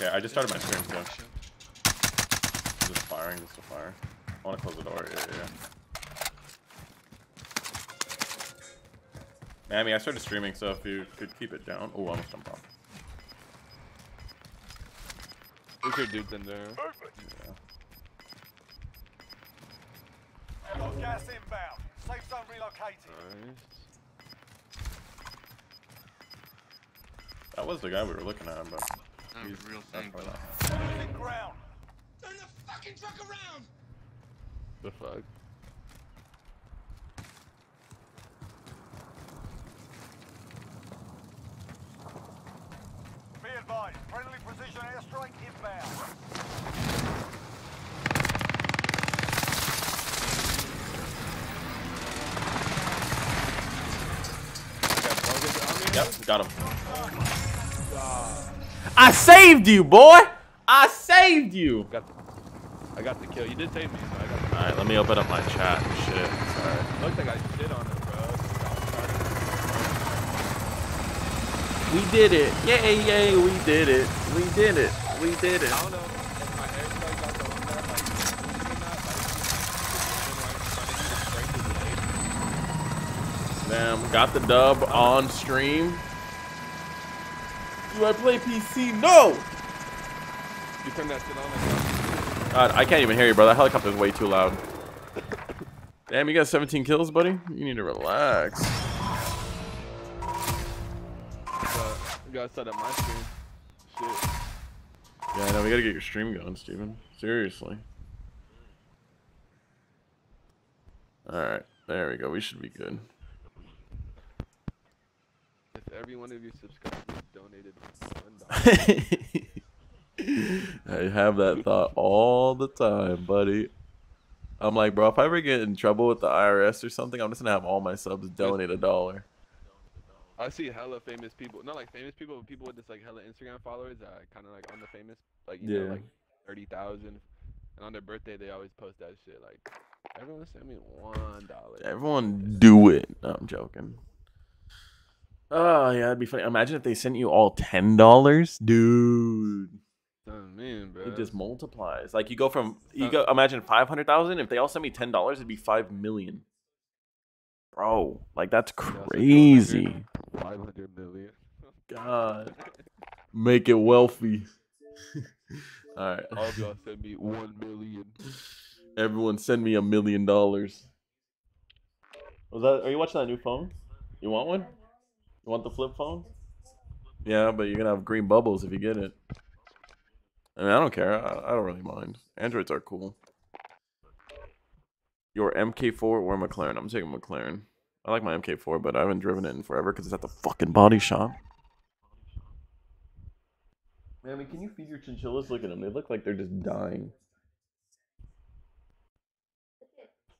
Okay, I just started my stream too. Just firing, just a fire. I want to close the door. Yeah, yeah. Mammy, I started streaming, so if you could keep it down. Oh, I almost jumped off. There's your dudes in there. Yeah. Got gas inbound. Safe zone relocated. Nice. That was the guy we were looking at, but Not a he's real that's thing, probably but not him. Losing ground. The fuck? Be advised. Friendly precision airstrike inbound. Yep, got him. I saved you, boy. I saved you. Got the, I got the kill. You did save me. So I got the All right, let me open up my chat. Shit, sorry. Looks like I shit on it, bro. We did it. Yay, yay, we did it. We did it. We did it. I don't know if my hairstyle got the one there, like, moving or not, but I just keep moving right in front of you to strike his leg. Damn, got the dub on stream. Do I play PC? No. You turn that shit on God, I can't even hear you, bro. That helicopter's way too loud. Damn, you got 17 kills, buddy? You need to relax. You gotta set up my stream. Shit. Yeah, I know. We gotta get your stream going, Steven. Seriously. Alright, there we go. We should be good. Every one of you subscribers donated one dollar, I have that thought all the time, buddy. I'm like, bro, if I ever get in trouble with the IRS or something, I'm just gonna have all my subs donate a dollar. I see hella famous people. Not like famous people, but people with just like hella Instagram followers that kind of like on the famous, like you Yeah. know, like thirty thousand. And on their birthday, they always post that shit. Like, everyone send me one dollar. Everyone do it. No, I'm joking. Oh yeah, that'd be funny. Imagine if they sent you all ten dollars, dude. Oh, I mean, bro. It just multiplies. Like you go from you go. Imagine five hundred thousand. If they all sent me ten dollars, it'd be five million. Bro, like that's crazy. Five hundred million. God, make it wealthy. all right, All of y'all send me one million. everyone, send me a million dollars. Was that? Are you watching that new phone? You want one? You want the flip phone? Yeah, but you're gonna have green bubbles if you get it. I mean, I don't care. I, I don't really mind. Androids are cool. Your MK4 or McLaren? I'm taking McLaren. I like my MK4, but I haven't driven it in forever because it's at the fucking body shop. Man, I mean, can you feed your chinchillas? Look at them. They look like they're just dying.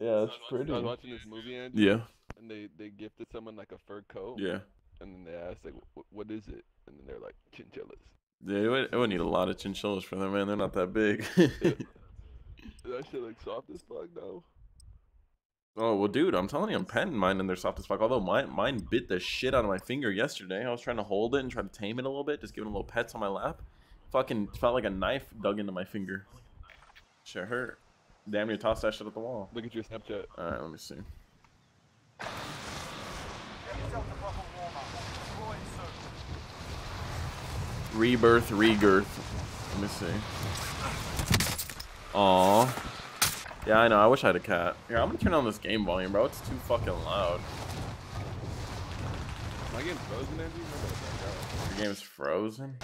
Yeah, that's pretty. I was watching this movie, Andrew, Yeah, and they they gifted someone like a fur coat. yeah. And then they asked like, "What is it?" And then they're like, "Chinchillas." Yeah, it would, it would need a lot of chinchillas for them, man. They're not that big. That shit like soft as fuck though. oh well, dude, I'm telling you, I'm petting mine and they're soft as fuck. Although mine, mine bit the shit out of my finger yesterday. I was trying to hold it and try to tame it a little bit, just giving a little pets on my lap. Fucking felt like a knife dug into my finger. Shit hurt. Damn near tossed that shit at the wall. Look at your Snapchat. All right, let me see. Get yourself the proper warm-up. Deploying soon. Rebirth, regirth. Let me see. Aw. Yeah, I know. I wish I had a cat. Here, I'm gonna turn on this game volume, bro. It's too fucking loud. My game's frozen, Andrew. Your game's frozen.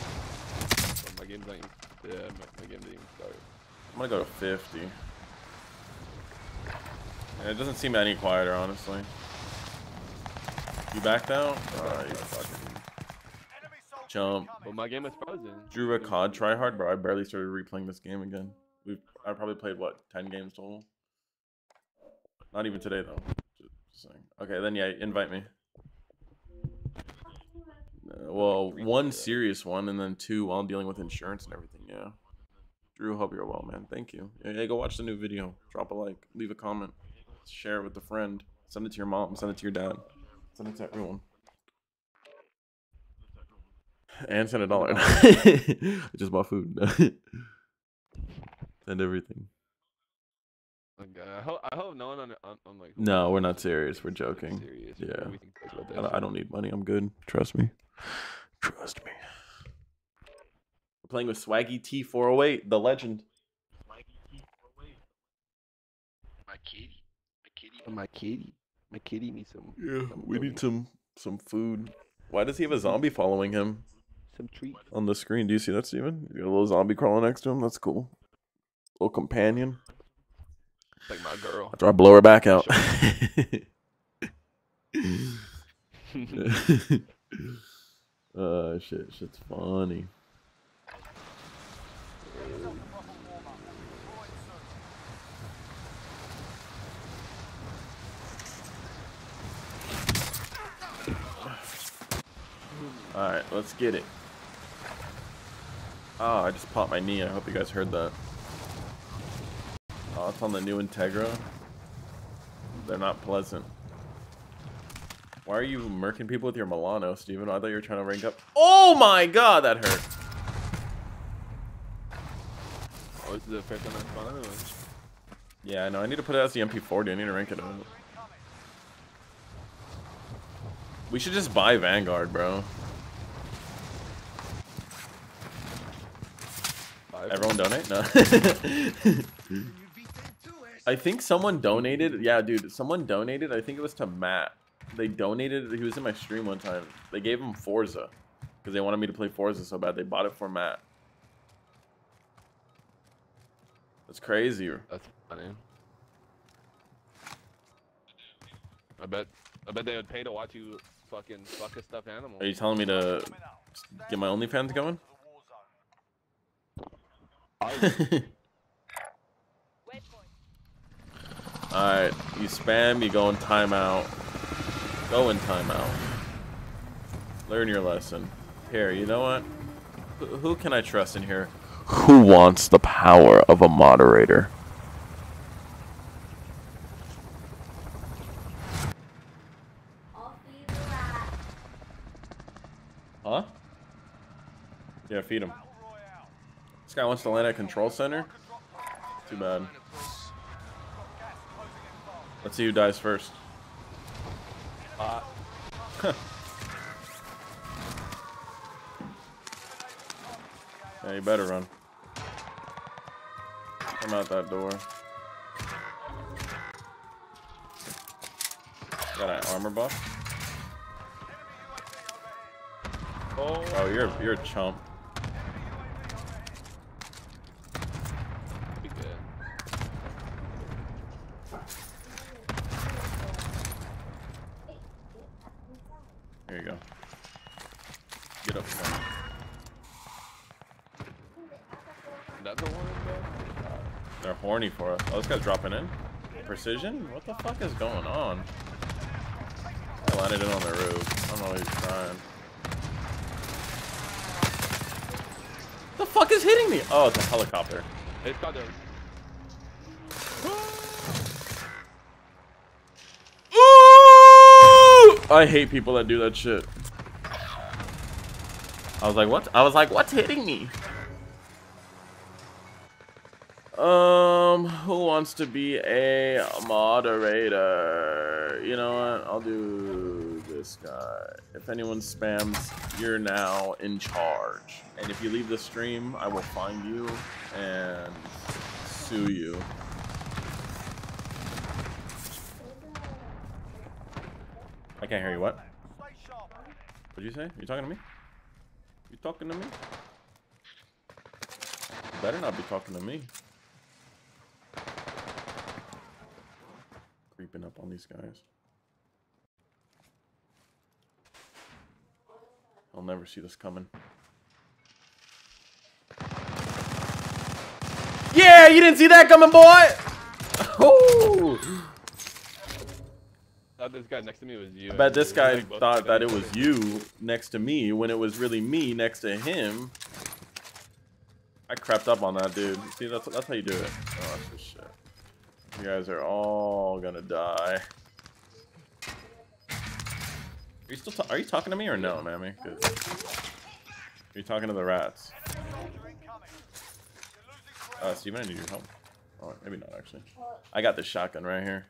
My game's not even. Yeah, my, my game didn't even start. I'm gonna go to 50. Yeah, it doesn't seem any quieter, honestly. You backed out? Uh, Alright, you fucking Enemy soldiers jump. But my game is frozen. Drew a COD tryhard, bro. I barely started replaying this game again. We've I probably played what, 10 games total? Not even today though. Just saying. Okay, then yeah, invite me. Uh, well, one serious one, and then two while I'm dealing with insurance and everything. Yeah. Drew, hope you're well, man. Thank you. Yeah, yeah, go watch the new video. Drop a like, leave a comment, share it with a friend, send it to your mom, send it to your dad, send it to everyone. And send a dollar. I just bought food. and everything. Like, uh, I hope I hope no one on, on, on like. No, we're not serious. We're joking. Serious. Yeah. We think I don't, I don't need money. I'm good. Trust me. Trust me. We're playing with Swaggy T408, the legend. My kitty. My kitty. My kitty. My kitty needs some. Yeah, some we doggy. need some some food. Why does he have a zombie following him some treat. on the screen? Do you see that, Steven? You got a little zombie crawling next to him. That's cool. Little companion. Like my girl. After I blow her back out. uh, shit, shit's funny. Alright, let's get it. Oh, I just popped my knee. I hope you guys heard that. Oh, it's on the new Integra. They're not pleasant. Why are you murking people with your Milano, Steven? I thought you were trying to rank up. Oh my god, that hurt. Oh, the first time I'm. Yeah, I know. I need to put it as the MP40. I need to rank it up. We should just buy Vanguard, bro. Everyone donate? No. I think someone donated. Yeah, dude. Someone donated. I think it was to Matt. They donated. He was in my stream one time. They gave him Forza. Because they wanted me to play Forza so bad. They bought it for Matt. That's crazy. That's funny. I bet. I bet they would pay to watch you fucking fuck a stuffed animal. Are you telling me to get my OnlyFans going? To the war zone. Alright, you spam, you go in timeout. Go in timeout. Learn your lesson. Here, you know what? Who, who can I trust in here? Who wants the power of a moderator? Huh? Yeah, feed him. This guy wants to land at control center. Too bad. Let's see who dies first. Uh, Yeah, you better run. Come out that door. Got an armor buff. oh, Oh, you're you're a chump. be good. Here you go. Get up. Come on. That's a one, bro. They're horny for us. This guy's dropping in. Precision? What the fuck is going on? I landed in on the roof. I don't know what he's trying. The fuck is hitting me? Oh, it's a helicopter. It's got. Ooh! I hate people that do that shit. I was like, what? I was like, what's hitting me? Uh, Um, who wants to be a moderator? You know what? I'll do this guy. If anyone spams, you're now in charge. And if you leave the stream, I will find you and sue you. I can't hear you. What? What'd you say? You talking to me? You talking to me? You better not be talking to me. Up on these guys. I'll never see this coming. Yeah, you didn't see that coming, boy! Oh! Thought this guy next to me was you. I bet this guy like thought that it was you next to me when it was really me next to him. I crept up on that dude. See, that's that's how you do it. Oh, that's just shit. You guys are all gonna die. Are you still are you talking to me or no, Mammy? Are you talking to the rats? Enemy soldier. You're. Uh, Steven, I need your help. Oh, maybe not actually. I got this shotgun right here.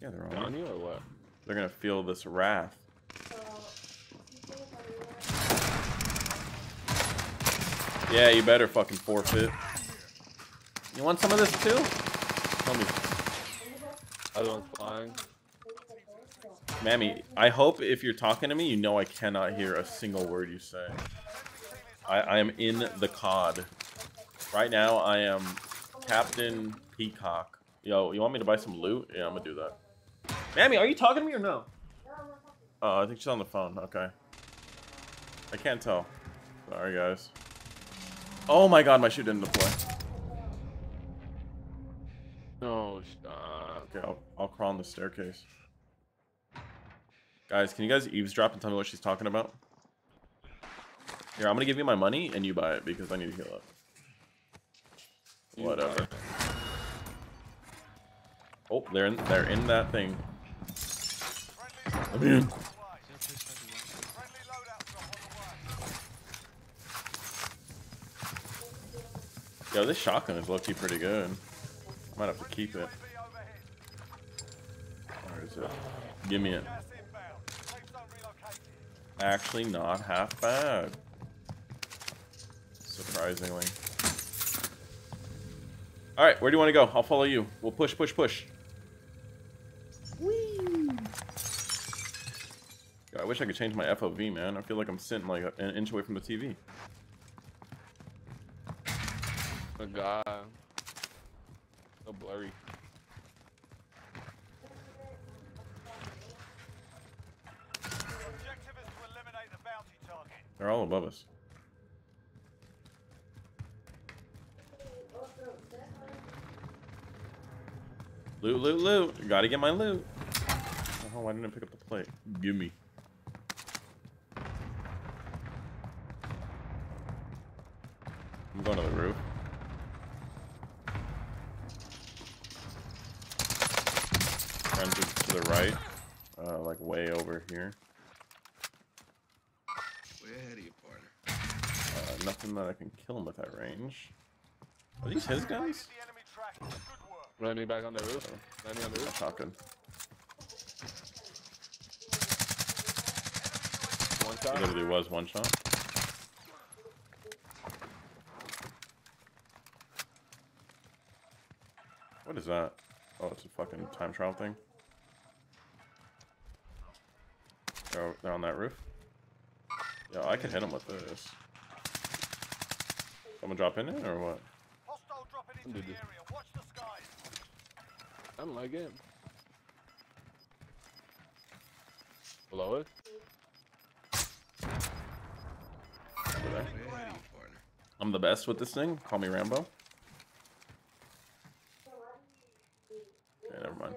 Yeah, they're. On you or what? They're gonna feel this wrath. Yeah, you better fucking forfeit. You want some of this too? Tell me. Other one's flying. Mammy, I hope if you're talking to me, you know I cannot hear a single word you say. I, I am in the COD. Right now, I am Captain Peacock. Yo, you want me to buy some loot? Yeah, I'm gonna do that. Mammy, are you talking to me or no? Oh, I think she's on the phone. Okay. I can't tell. Sorry, guys. Oh my god, my shoe didn't deploy. No, stop. Okay, I'll, I'll crawl on the staircase. Guys, can you guys eavesdrop and tell me what she's talking about? Here, I'm gonna give you my money and you buy it because I need to heal up. You Whatever. Oh, they're in, they're in that thing. I'm in. on the way. Friendly loadout drop on the way. Yo, this shotgun is low-key pretty good. Might have to keep it. Where is it? Give me it. Gas inbound. Safe zone relocated. Actually, not half bad. Surprisingly. All right, where do you want to go? I'll follow you. We'll push, push, push. Whee! I wish I could change my FOV, man. I feel like I'm sitting like an inch away from the TV. My god. So blurry. Objective is to eliminate the bounty target. They're all above us. Loot, loot, loot. Gotta get my loot. Oh, why didn't I pick up the plate? Gimme. I'm going to the roof. Run to, to the right. Uh, like way over here. Way ahead of you, partner. Uh, nothing that I can kill him with that range. Are these his guns? The enemy track. Good work. Run me back on the roof. Run me on the roof. Talking. One It shot. literally was one shot. What is that? Oh, it's a fucking time trial thing. They're, they're on that roof. Yeah, I can hit them with this. Someone drop in it or what? Hostile dropping into the area. Watch the skies. I don't like it. Below it. Over there. Way ahead of you, partner. I'm the best with this thing. Call me Rambo. Okay, never mind.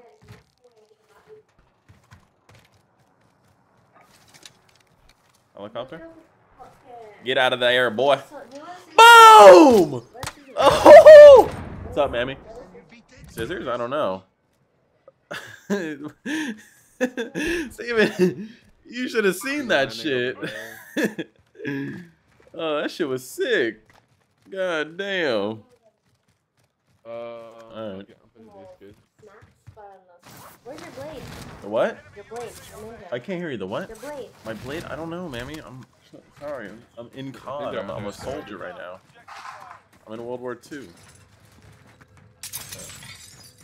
Helicopter? Get out of the air, boy. Boom! Oh! What's up, mammy? Scissors? I don't know. Steven, you should have seen that shit. oh, that shit was sick. God damn. Uh, Alright. okay, I'm putting this good. Where's your blade? The what? Your blade. I can't hear you. The what? Your blade. My blade? I don't know, mammy. I'm sorry. I'm, I'm in COD. I'm, I'm a soldier right now. I'm in World War II.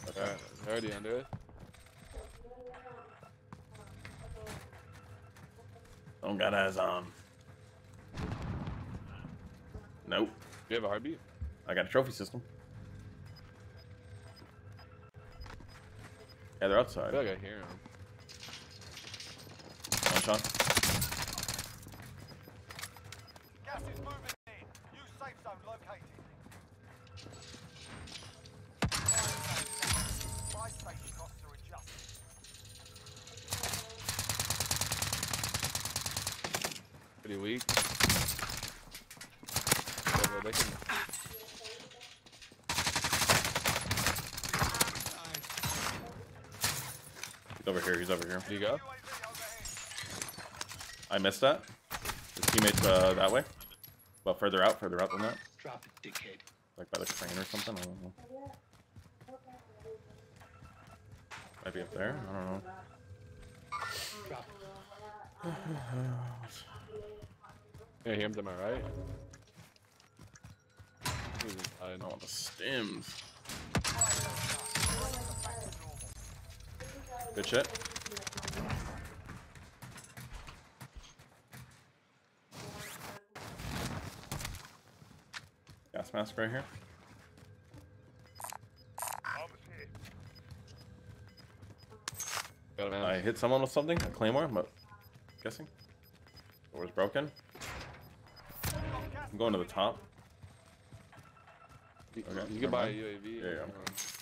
Okay. Alright, already under it. Don't got eyes on. Nope. Do you have a heartbeat? I got a trophy system. Yeah, they're I outside. feel like I hear him. One shot. Gas is moving in. New safe zone located. Buy station costs are adjusted. Pretty weak. Yeah, bro, they can. Over here. He's over here. Do you go? I missed that. His teammates uh, that way. Well, further out, further out than that. Drop it, dickhead. Like by the train or something. I don't know. Might be up there. I don't know. Drop it. Yeah, him to my right. He's inside. I want the stims. Good shit. Gas mask right here. Got. I hit someone with something, a claymore, but guessing. Door's broken. I'm going to the top. You, Okay, you can buy a. UAV. Yeah, yeah. um,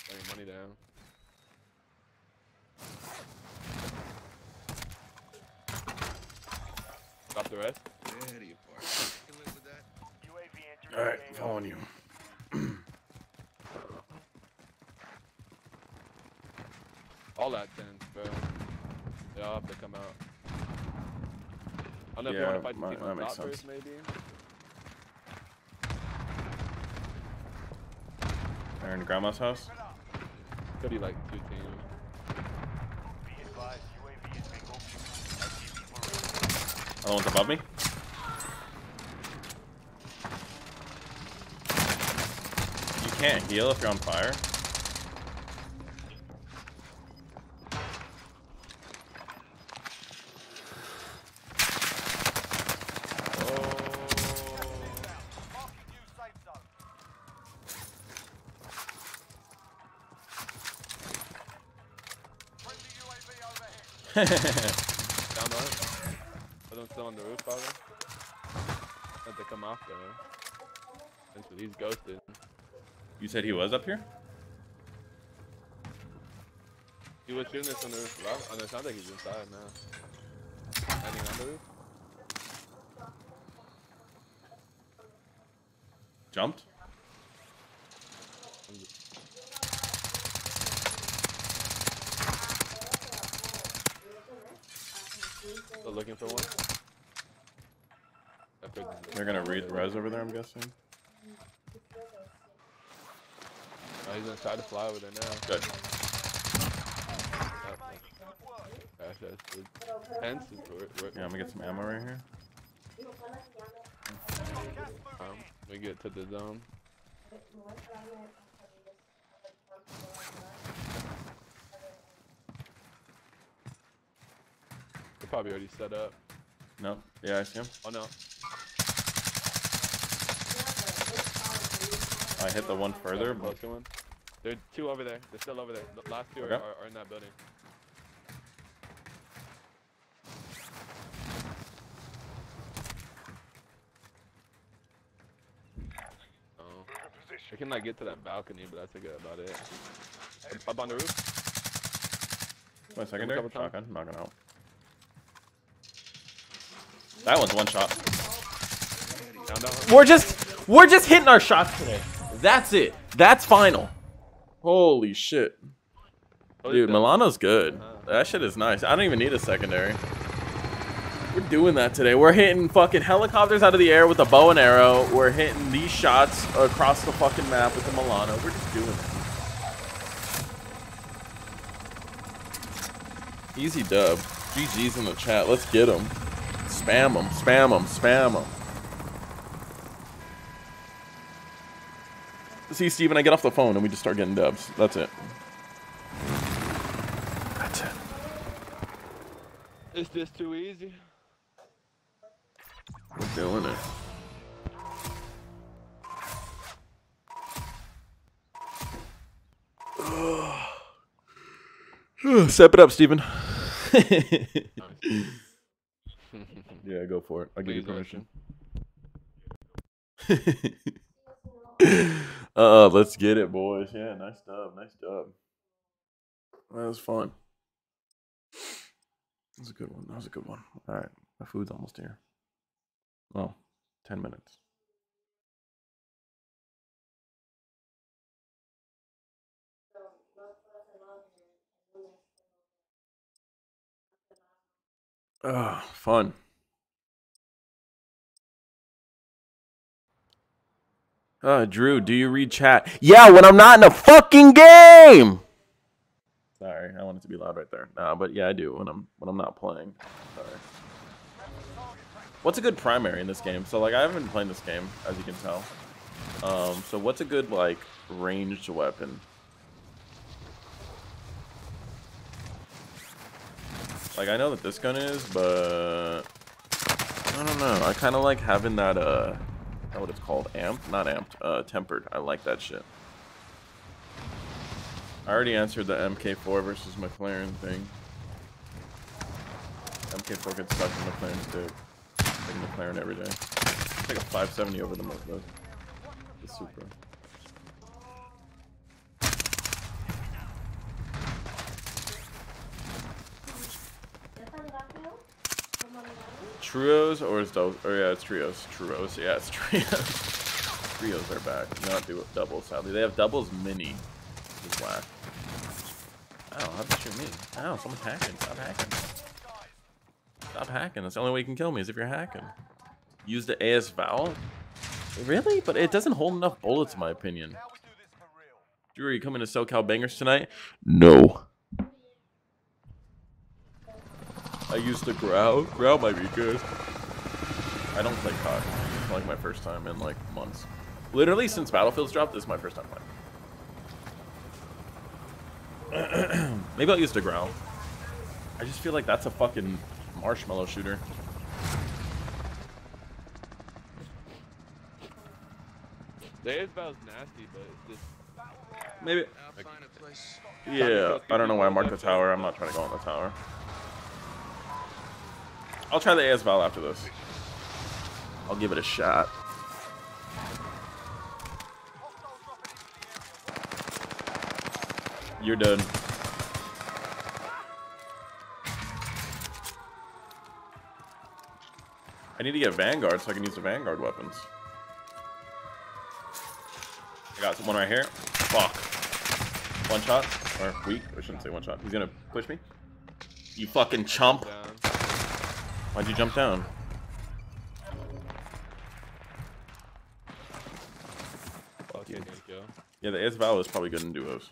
Lay your money down. Drop the rest. Way ahead of you, partner. You can live with that. UAV entering All right, the AO. following you. All that tents, bro. They all have to come out. I don't know if you Yeah, want to fight the my- on top first, maybe. They're in grandma's house. Could be like two teams. Be advised, UAV is bingo. RTB Other one's above me. You can't heal if you're on fire. Marking new safe zone. Friendly UAV overhead. Down low. Are them still on the roof, probably? Have to come off though. Since he's ghosted. You said he was up here? He was shooting this on the roof. Well, oh, no, it sounds like he's inside now. Landing on the roof. Jumped? Still looking for one. I figured he's- They're gonna read the res over there, I'm guessing. Oh, he's gonna try to fly over there now. Good. Gosh, that's good. Hence, is Yeah, I'm gonna get some ammo right here. um, we get to the zone. They're probably already set up. No? Yeah, I see him. Oh no. I hit the one further, but Closer one. There are two over there. They're still over there. The last two are, Okay. are, are in that building. Oh. I can like get to that balcony, but that's like, about it. Up- Up on the roof. my secondary couple times. shotgun, knocking out. That one's one shot. Down that one. We're just we're just hitting our shots today. That's it. That's final. Holy shit. Dude. Milano's good. Uh-huh. That shit is nice. I don't even need a secondary. We're doing that today. We're hitting fucking helicopters out of the air with a bow and arrow. We're hitting these shots across the fucking map with the Milano. We're just doing it. Easy dub. GG's in the chat. Let's get them. Spam them. Spam them. Spam them. See, Steven, I get off the phone and we just start getting dubs. That's it. That's it. Is this too easy? We're doing it. Step it up, Steven. yeah, go for it. I'll give you permission. uh, let's get it, boys. Yeah, nice job. Nice job. That was fun. That was a good one. That was a good one. All right, my food's almost here. Well, 10 minutes. Ugh, fun. Uh, Drew, do you read chat? Yeah, when I'm not in a fucking game. Sorry, I wanted to be loud right there. Nah, but yeah, I do when I'm when I'm not playing. Sorry. What's a good primary in this game? So like I haven't been playing this game, as you can tell. Um, so what's a good like ranged weapon? Like I know that this gun is, but I don't know. I kind of like having that uh, Know what it's called, amped, not amped, uh, tempered. I like that shit. I already answered the MK4 versus McLaren thing. MK4 gets stuck in McLaren's dick. Take McLaren every day. Take a 570 over the, the, the Supra. Trios or is double? Oh yeah, it's trios. Trios. Yeah, it's trios. trios are back. Not do doubles. Sadly, they have doubles mini. Which is whack. Ow! How did you shoot me? Ow! Someone's hacking. Stop hacking. Stop hacking. That's the only way you can kill me is if you're hacking. Use the AS Val. Really? But it doesn't hold enough bullets, in my opinion. Now we do this for real. Drew, are you coming to SoCal Bangers tonight? No. I used to Grau. Grau might be good. I don't play COD. It's like my first time in like months. Literally since Battlefields dropped, this is my first time playing. Maybe I'll use the Grau. I just feel like that's a fucking marshmallow shooter. The AS Val's nasty, but it's just Maybe. I'll find a place. Yeah, I don't know why I marked the tower. I'm not trying to go on the tower. I'll try the AS Val after this. I'll give it a shot. You're done. I need to get Vanguard so I can use the Vanguard weapons. I got one right here. Fuck. One shot. Or weak. I shouldn't say one shot. He's gonna push me. You fucking chump. Why'd you jump down? Okay, there you go. Yeah, the is probably good in duos.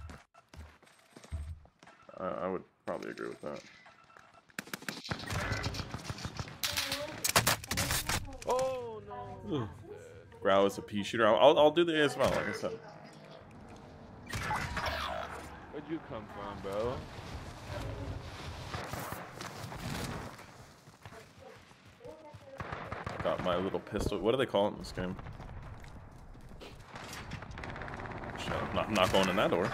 I I would probably agree with that. Oh no! Grau is a pea shooter. I'll, I'll, I'll do the AS Val, like I said. Where'd you come from, bro? I got my little pistol. What do they call it in this game? Shit, I'm not, not going in that door.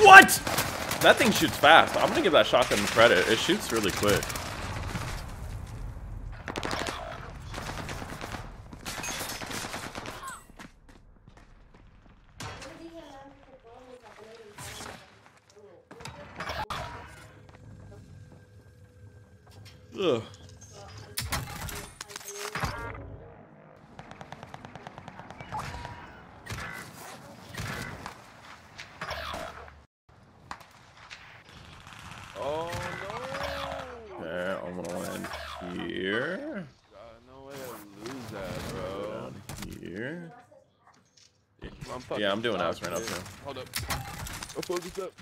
What? That thing shoots fast. I'm gonna give that shotgun credit. It shoots really quick. Ugh. Oh no! Okay, I'm gonna land here. God, no way to lose that, bro. Down here. I'm doing house right now, too. Hold up. Oh, focus up.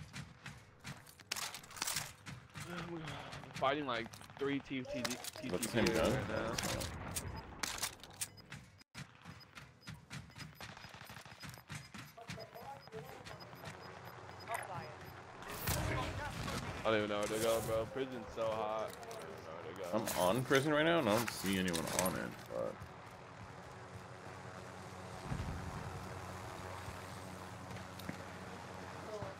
I'm fighting like three TTV. Is that the right now. I don't even know where to go, bro. Prison's so hot. I don't know where to go. I'm on prison right now and I don't see anyone on it, but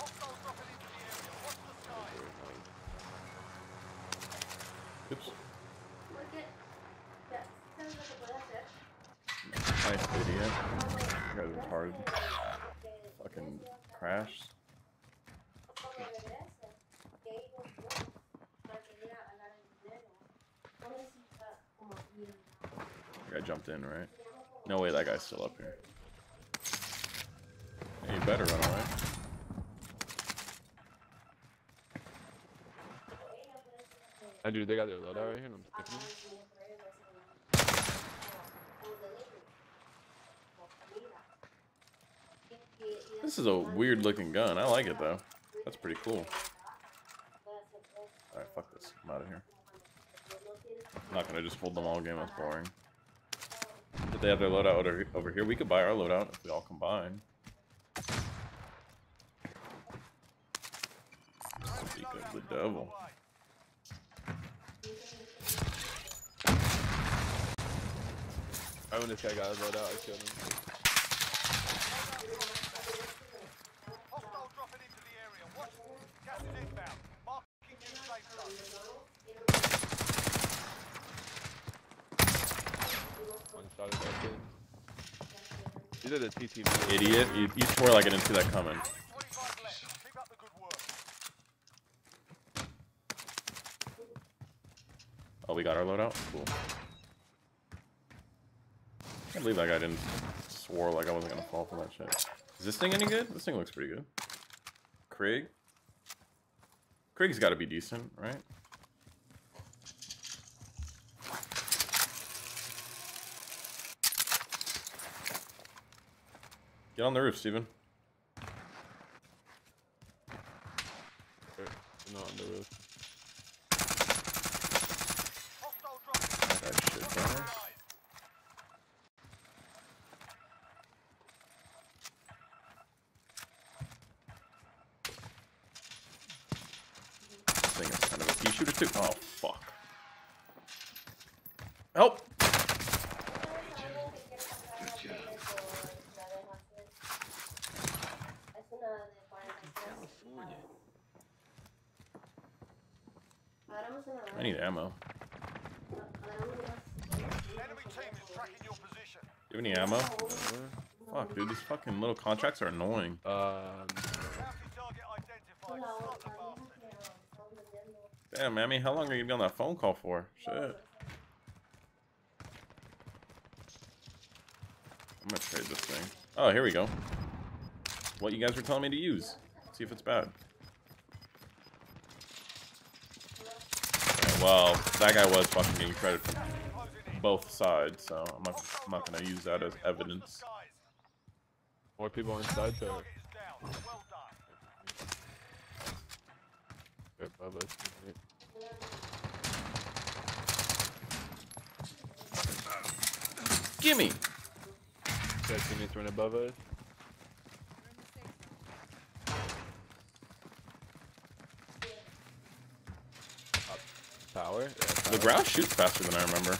Hostiles dropping into the area. Watch the skies. oops. Porque ya, ¿sabes lo que puede hacer? Nice idiot. You guys are retarded. Fucking crashed. Cuando regrese, que ellos dos, para que llegue a ganar el dinero, no necesita como ir guy jumped in, right? No way, that guy's still up here. Hey, you better run away. I do. They got their loadout right here, and I'm sticking it. This is a weird looking gun. I like it though. That's pretty cool. Alright, fuck this. I'm out of here. I'm not gonna just hold them all game. That's boring. Did they have their loadout over- over here? We could buy our loadout if we all combine. The devil. Right when this guy got his loadout, I killed him. Hostile dropping into the area. Watch. Inbound. Marking new safe zone. One shot at that kid. These are the TTV. Idiot. You, you swore like I didn't see that coming. Only 25 left. Keep up the good work. Oh, we got our loadout? Cool. I can't believe that guy didn't swore like I wasn't gonna fall for that shit. Is this thing any good? This thing looks pretty good. Krig? Krig's gotta be decent, right? Get on the roof, Steven. They're not on the roof. Hostile dropping. That shit down. This thing is kind of a pea shooter too. Oh fuck. Help! Good job. California. I need ammo. Enemy team is tracking your position. Do you have any ammo? Fuck, dude, these fucking little contracts are annoying. Um, Bounty target identified. Start. Damn, Mammy, how long are you gonna be on that phone call for? Shit. I'm gonna trade this thing. Oh, here we go. What you guys were telling me to use. See if it's bad. Yeah, well, that guy was fucking getting credit from both sides, so I'm not, I'm not gonna use that as evidence. More people inside, down. Well us. Gimme! Got teammates running above us. Up Tower? Yeah, The ground shoots faster than I remember.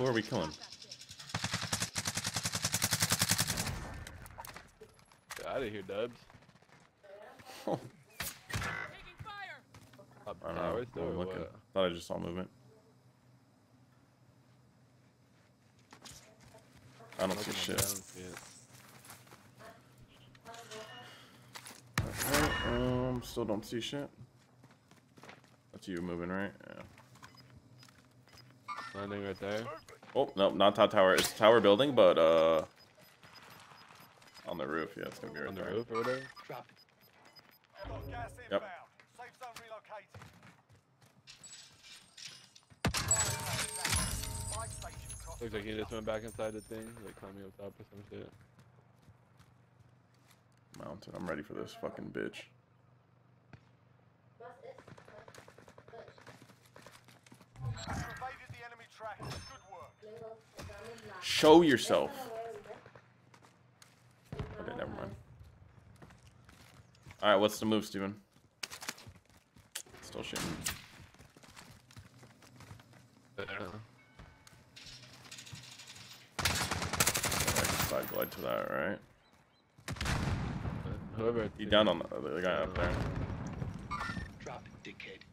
Who are we killing? Get out of here, Dubs. Oh, I don't know. I'm looking. what? Thought I just saw movement. I don't see shit. down, see it. Okay, um, still don't see shit. That's you moving, right? Yeah. Landing right there. Oh, no, not top tower. It's tower building, but, uh... On the roof, yeah, it's gonna be right On the there. roof or whatever. Drop it. Got gas Yep. inbound. Safe zone relocated. Flight station crossing Looks like he just went back inside the thing, like climbing up top or some shit. Mounted. I'm ready for this fucking bitch. Show yourself. Okay, never mind. Alright, what's the move, Steven? Still shooting. I don't know. Side glide to that, right? Whoever. He down on the, the guy up there. Drop it, dickhead.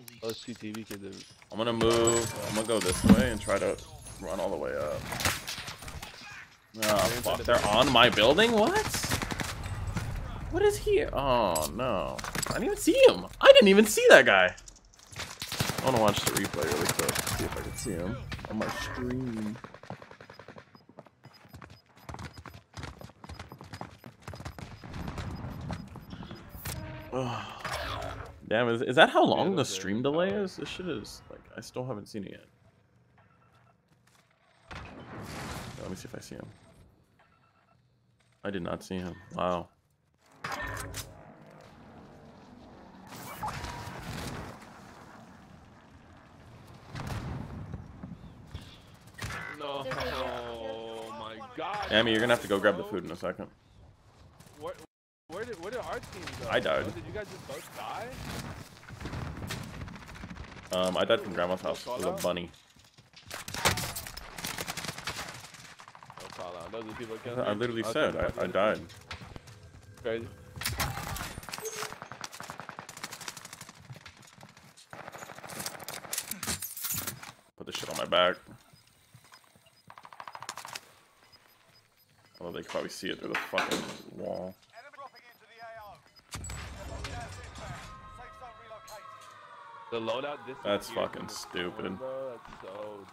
It's the police. Those TTV kids are I'm gonna move. I'm gonna go this way and try to run all the way up. Oh, fuck. They're on my building? What? What is here? Oh, no. I didn't even see him. I didn't even see that guy. I want to watch the replay really quick. See if I can see him on my screen. Ugh. Damn, is, is that how long the stream delay is? This shit is, like, I still haven't seen it yet. Oh, let me see if I see him. I did not see him. Wow. No. Oh my god. Amy, you're gonna have to go grab the food in a second. Where, did where did our team go? I died. Oh, did you guys just both die? Um, I died from grandma's house with a bunny. No call out. Those are the people I literally Okay, said I, I okay. died. Crazy. Put the shit on my back. Although they can probably see it through the fucking wall. The loadout That's fucking stupid. Bro. That's so.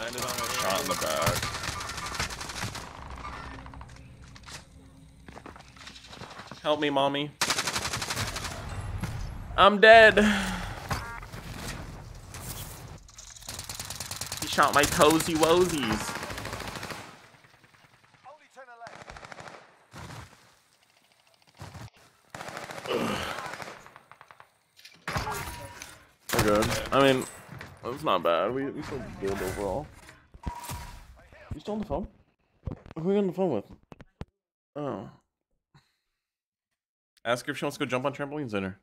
Landed on my Shot in the back. Help me, mommy. I'm dead. He shot my toesy woesies. Only 10 are left. We're good. I mean, not bad. We we still good overall. You still on the phone? Who are we on the phone with? Oh. Ask her if she wants to go jump on trampolines in her.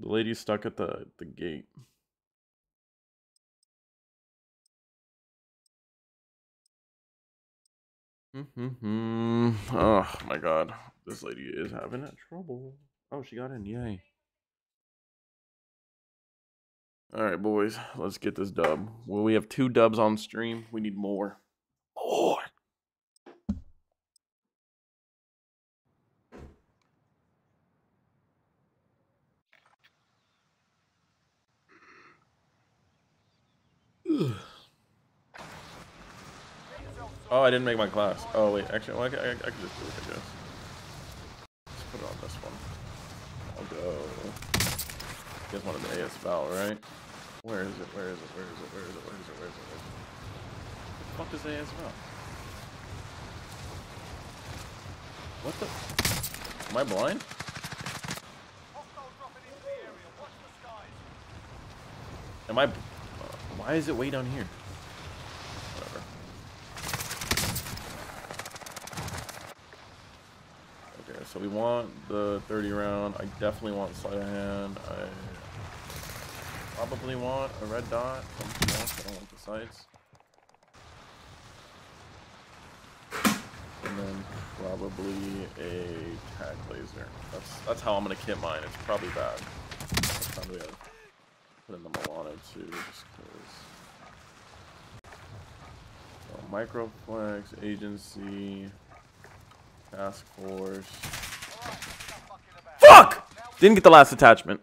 The lady's stuck at the the gate. Mm-hmm. Oh my god. This lady is having trouble. Oh, she got in. Yay. Alright, boys. Let's get this dub. Well, we have two dubs on stream. We need more. More. Ugh. Oh, I didn't make my class. Oh, wait. Actually, well, I, I, I could just do it, I guess. Guys wanted the AS Val, right? Where is it? Where is it? Where is it? Where is it? Where is it? Where is it? What the fuck is AS Val? What the? Am I blind? Am I? Uh, why is it way down here? Whatever. Okay, so we want the 30 round. I definitely want sleight of hand. I probably want a red dot. I don't want the sights. And then probably a tag laser. That's that's how I'm gonna kit mine. It's probably bad. That's probably a put in the Milano too, just because. So, oh, Microflex, agency, task force. Fuck! Didn't get the last attachment.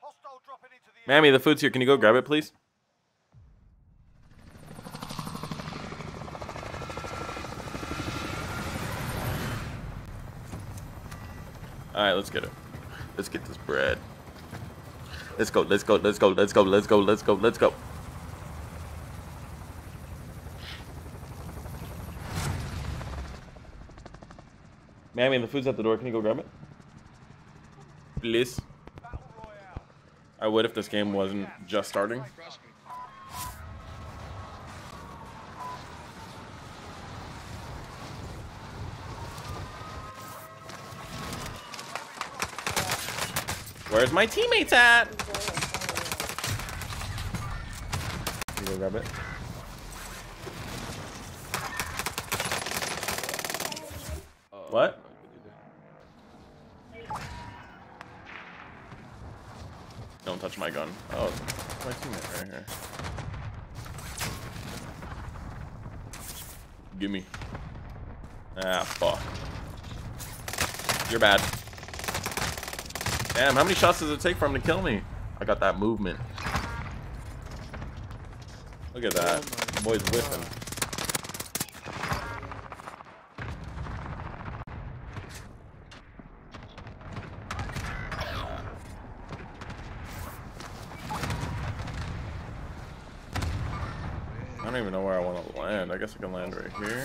Hostile dropping into the Mammy, the food's here. Can you go grab it, please? Alright, let's get it. Let's get this bread. Let's go, let's go, let's go, let's go, let's go, let's go, let's go. Mammy, the food's at the door. Can you go grab it? Please. I would if this game wasn't just starting. Where's my teammates at? You go grab it? Oh, What? not good either. Don't my gun. Oh, my teammate right here. Gimme. Ah, fuck. You're bad. Damn, how many shots does it take for him to kill me? I got that movement. Look at that. Oh Boy's whipping. Can land right here.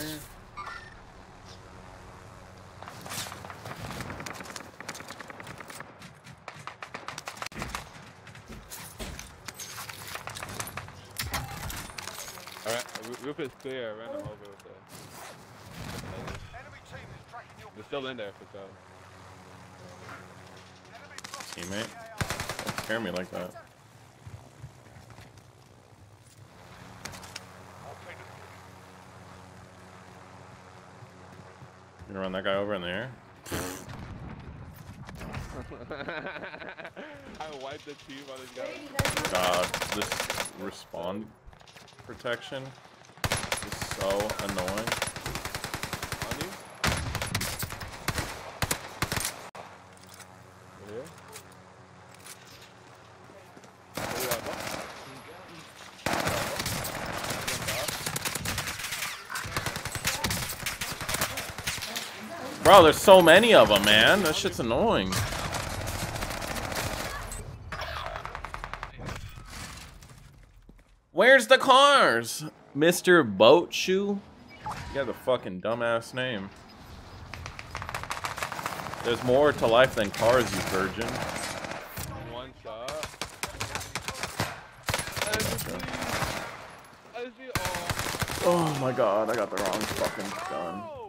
Alright, roof is clear. I ran them over with the. Enemy team is tracking your They're still in there for sure. enemy Teammate. Don't scare me like that. Run that guy over in the air? I wiped the tube on this Where guy. did you guys go? God, this respawn protection is so annoying. On you? Over here? Where you at, bro? Bro, there's so many of them, man. That shit's annoying. Where's the cars? Mr. Boat Shoe? You got the fucking dumbass name. There's more to life than cars, you virgin. One shot. Oh my god, I got the wrong fucking gun.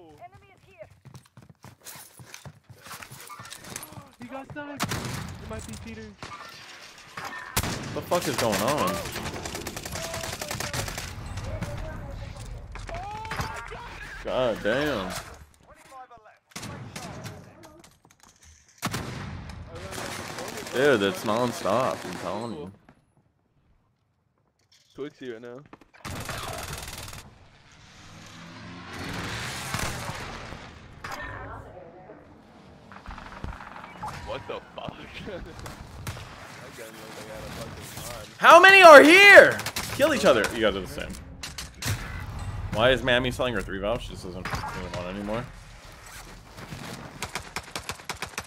Got sniped. It might be cheaters. What the fuck is going on? God damn. 25 are. Dude, it's non-stop, I'm telling you. Twixy right now. How many are here? Kill each other. You guys are the same. Why is Mammy selling her three valves? She just doesn't really want it anymore.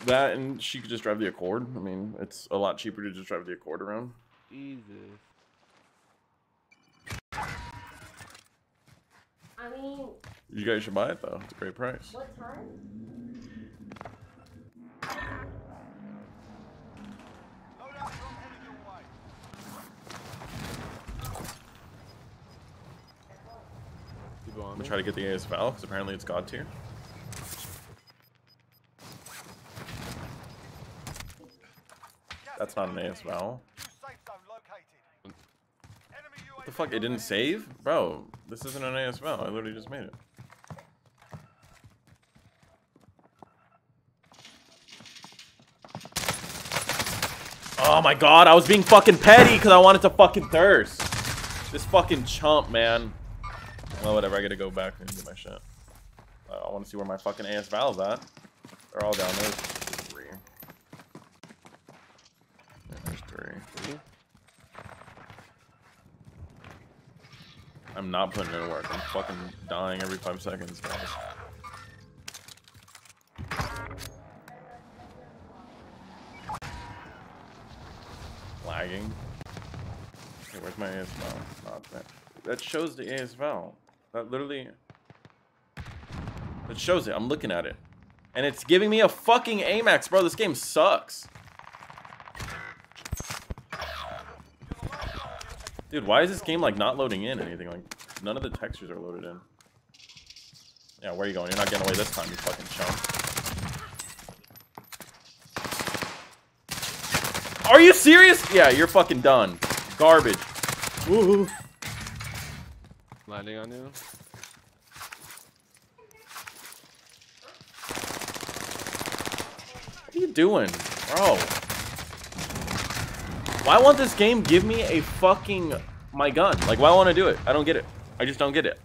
That and she could just drive the Accord. I mean, it's a lot cheaper to just drive the Accord around. Jesus. I mean, You guys should buy it though. It's a great price. what time? Loadout drop headed your way. People on I'm gonna try to get the AS Val because apparently it's god tier. That's not an AS Val. New safe zone located. Enemy What the fuck? It didn't save? Bro, this isn't an AS Val. I literally just made it. Oh my god, I was being fucking petty because I wanted to fucking thirst. This fucking chump, man. Well, whatever, I gotta go back and get my shit. Uh, I want to see where my fucking AS Val's at. They're all down there. Three. Yeah, there's three. I'm not putting in work. I'm fucking dying every five seconds, guys. Lagging. Okay, where's my AS Val? Not that. That shows the AS Val. That literally. It shows it. I'm looking at it. And it's giving me a fucking AMAX, bro. This game sucks. Dude, why is this game like not loading in anything? Like none of the textures are loaded in. Yeah, where are you going? You're not getting away this time, you fucking chump. Are you serious? Yeah, you're fucking done. Garbage. Woohoo. Landing on you. What are you doing? Bro. Why won't this game give me a fucking my gun? Like why won't I do it? I don't get it. I just don't get it.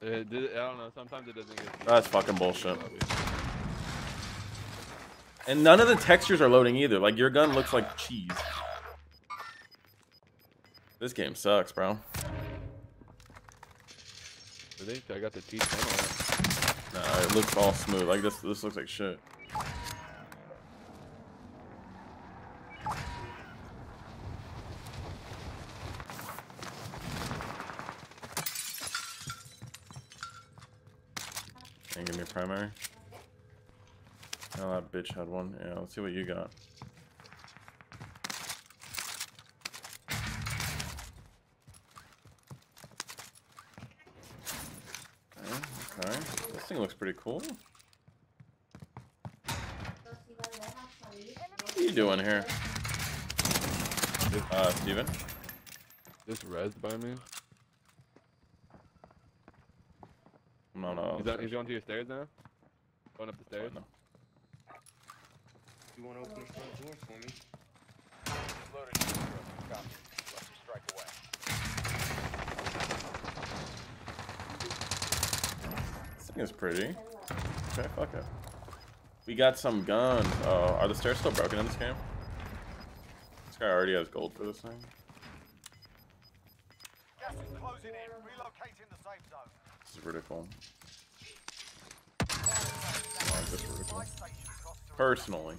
It did, I don't know. Sometimes it doesn't get. That's fucking bullshit. And none of the textures are loading either. Like your gun looks like cheese. This game sucks, bro. I think I got the T10 on it. Nah, it looks all smooth. Like this this looks like shit. You give me a primary? Oh, that bitch had one. Yeah, let's see what you got. Thing looks pretty cool. What are you doing here? Uh, Steven? Just res by me. No, no. He's, on, he's going to your stairs now. Going up the stairs. No. You want to open the front door for me? Loaded to the room. Copy. Let's strike away. Thing is pretty. Okay, fuck it. We got some guns. Oh, are the stairs still broken in this game? This guy already has gold for this thing. Gas is closing in. Relocating the safe zone. This is pretty cool. I like this pretty cool. Buy station cost to Personally.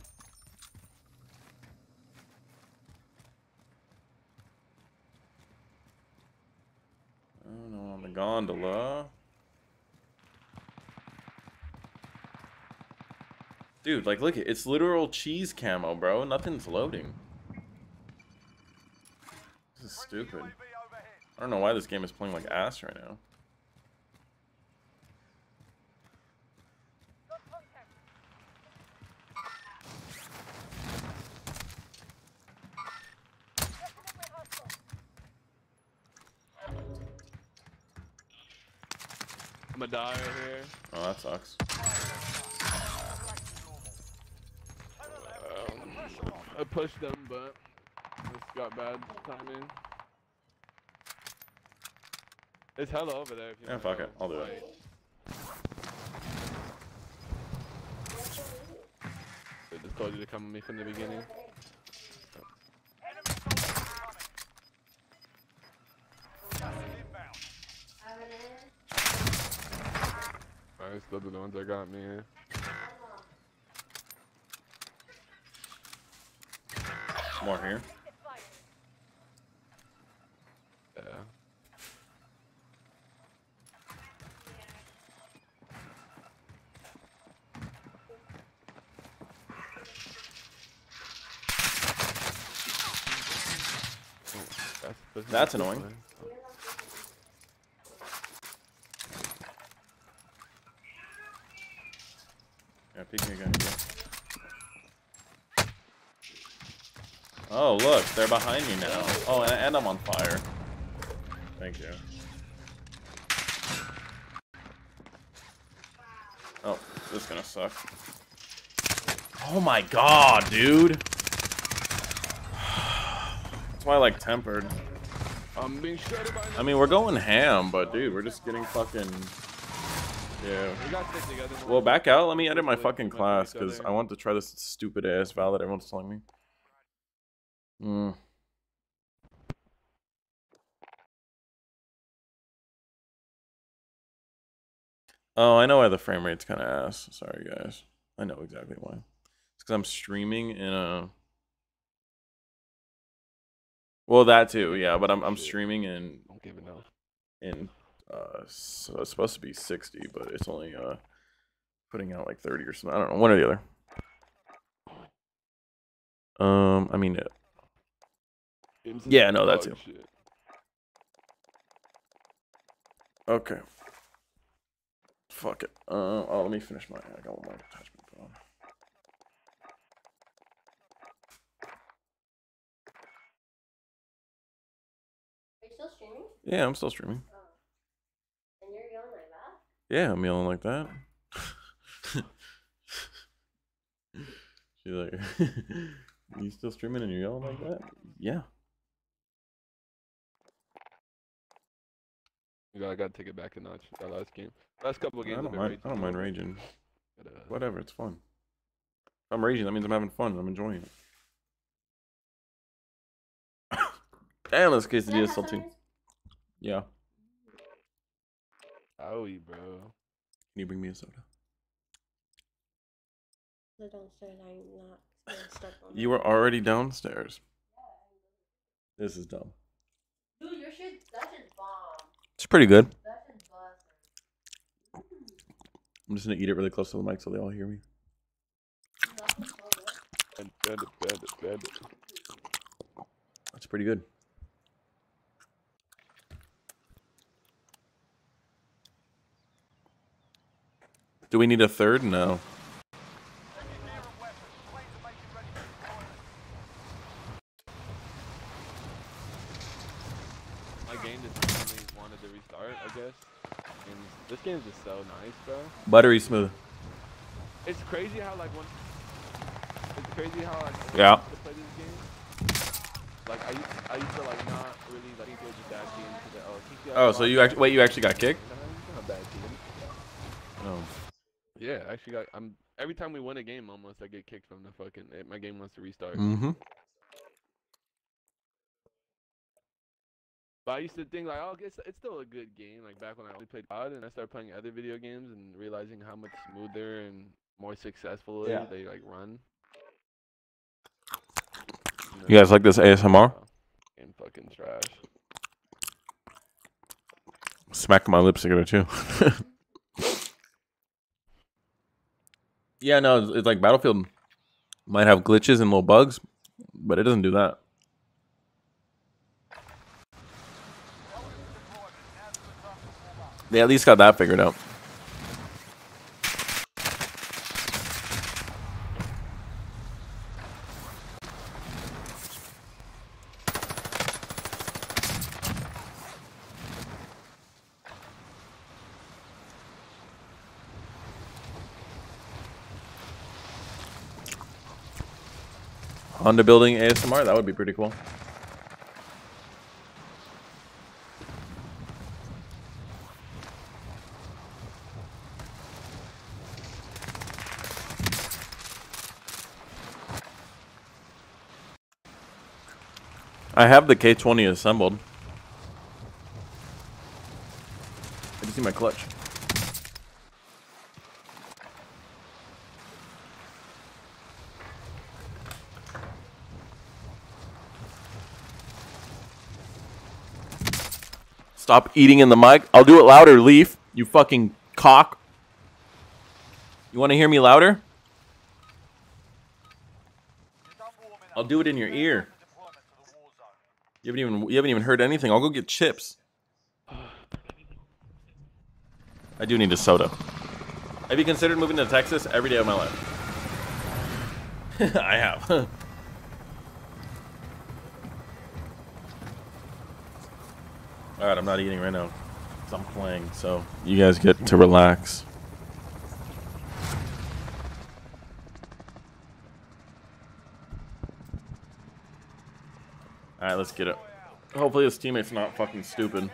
Oh no, on the gondola. Dude, like, look, it's literal cheese camo, bro. Nothing's loading. This is stupid. I don't know why this game is playing like ass right now. I'm gonna die right here. Oh, that sucks. I pushed them, but this got bad timing. It's hella over there. If you Yeah, wanna fuck go it. I'll do it. fight. I just told you to come with me from the beginning. Enemy soldiers incoming. Gas is inbound. Alright, those are the ones that got me. Eh? More here. Yeah. That's, That's annoying. Yeah, peek me again. Oh, look, they're behind me now. Oh, and, and I'm on fire. Thank you. Oh, this is gonna suck. Oh my god, dude! That's why I like tempered. I mean, we're going ham, but dude, we're just getting fucking. Yeah. Well, back out. Let me edit my fucking class because. I want to try this stupid ass val that everyone's telling me. Hmm. Oh, I know why the frame rate's kind of ass. Sorry, guys. I know exactly why. It's because I'm streaming in a. Well, that too, yeah. But I'm I'm streaming in Don't give it no. in uh so it's supposed to be 60 but it's only uh putting out like 30 or something i don't know one or the other um i mean Yeah, no, that dog too. shit. okay fuck it uh oh let me finish my i got one more attachment put on Are you still streaming? yeah i'm still streaming And you're going like that? yeah i'm yelling like that she's like you still streaming and you're yelling like that yeah I gotta, I gotta take it back a notch. That last game, last couple of games. I games. don't I've mind. I don't mind raging. raging. But, uh, Whatever, it's fun. If I'm raging, that means I'm having fun. I'm enjoying it. Damn, this Can I quesadilla is have salty. Yeah. Owie, bro. Can you bring me a soda? The downstairs, I'm not gonna on You were already downstairs. This is dumb. Dude, your shit, that shit's bomb. It's pretty good. That shit's busting. I'm just gonna eat it really close to the mic so they all hear me. That's pretty good. Do we need a third? No. Engineer and weapons. Planes are making ready for deployment. My game just finally wanted to restart, I guess. And this game's just so nice, bro. Buttery smooth. It's crazy how like when it's crazy how like when Yeah. To play this game. Like I used, I used to like not really like think it was just bad team because oh TCI Oh, so you actually wait? You actually got kicked? Nah, it's not a bad team. Oh. Yeah, actually got. I'm every time we win a game, almost I get kicked from the fucking. It, my game wants to restart. Mm-hmm. But I used to think like, oh, it's it's still a good game. Like back when I only played COD, and I started playing other video games and realizing how much smoother and more successful Yeah. they like run. And You guys like this ASMR? uh, And fucking trash. Smack my lipstick at it too. yeah, no, it's, it's like Battlefield might have glitches and little bugs, but it doesn't do that. They at least got that figured out. Honda building ASMR, that would be pretty cool. I have the K20 assembled. I you see my clutch? Stop eating in the mic. I'll do it louder, Leaf. You fucking cock. You want to hear me louder? I'll do it in your ear. The deployment to the war zone. You haven't even you haven't even heard anything. I'll go get chips. I do need a soda. Have you considered moving to Texas every day of my life? I have. All right, I'm not eating right now. I'm playing, so you guys get to relax. All right, let's get it. Hopefully, his teammate's not fucking stupid.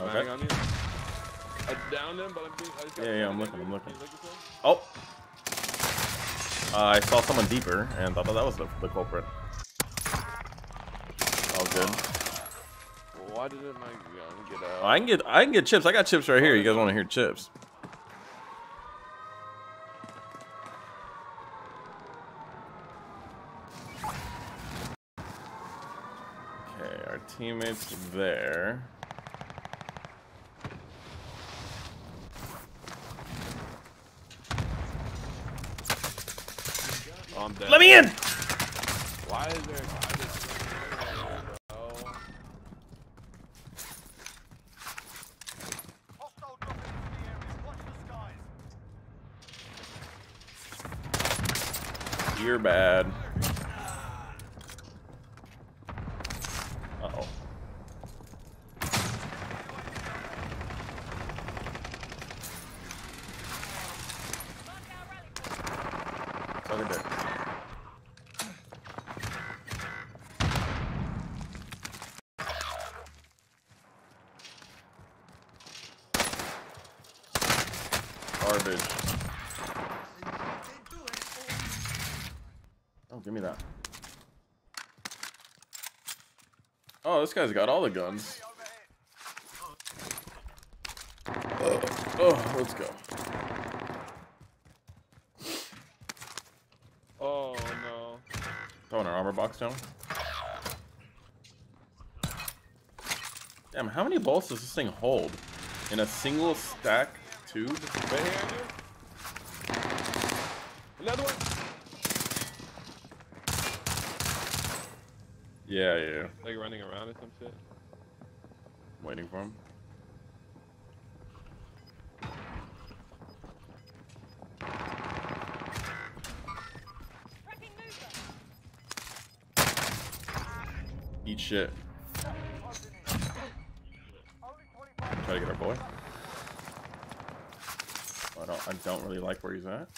Okay. I downed him, but I'm being. I just got Yeah, yeah, I'm looking, I'm looking. Oh. Uh, I saw someone deeper and thought that, that was the, the culprit. All good. Why didn't my gun get out? I can get I can get chips. I got chips right here. You guys want to hear chips? Okay, our teammates there. Oh. Let me in. Why is there bad. Uh oh Suck a. Garbage. Give me that. Oh, this guy's got all the guns. Oh, let's go. Oh no. Throwing an armor box down. Damn, how many bolts does this thing hold? In a single stack tube? Right here, Another one. Yeah, yeah. Like running around or some shit. Waiting for him. Eat shit. Try to get our boy. Oh, I don't. I don't really like where he's at.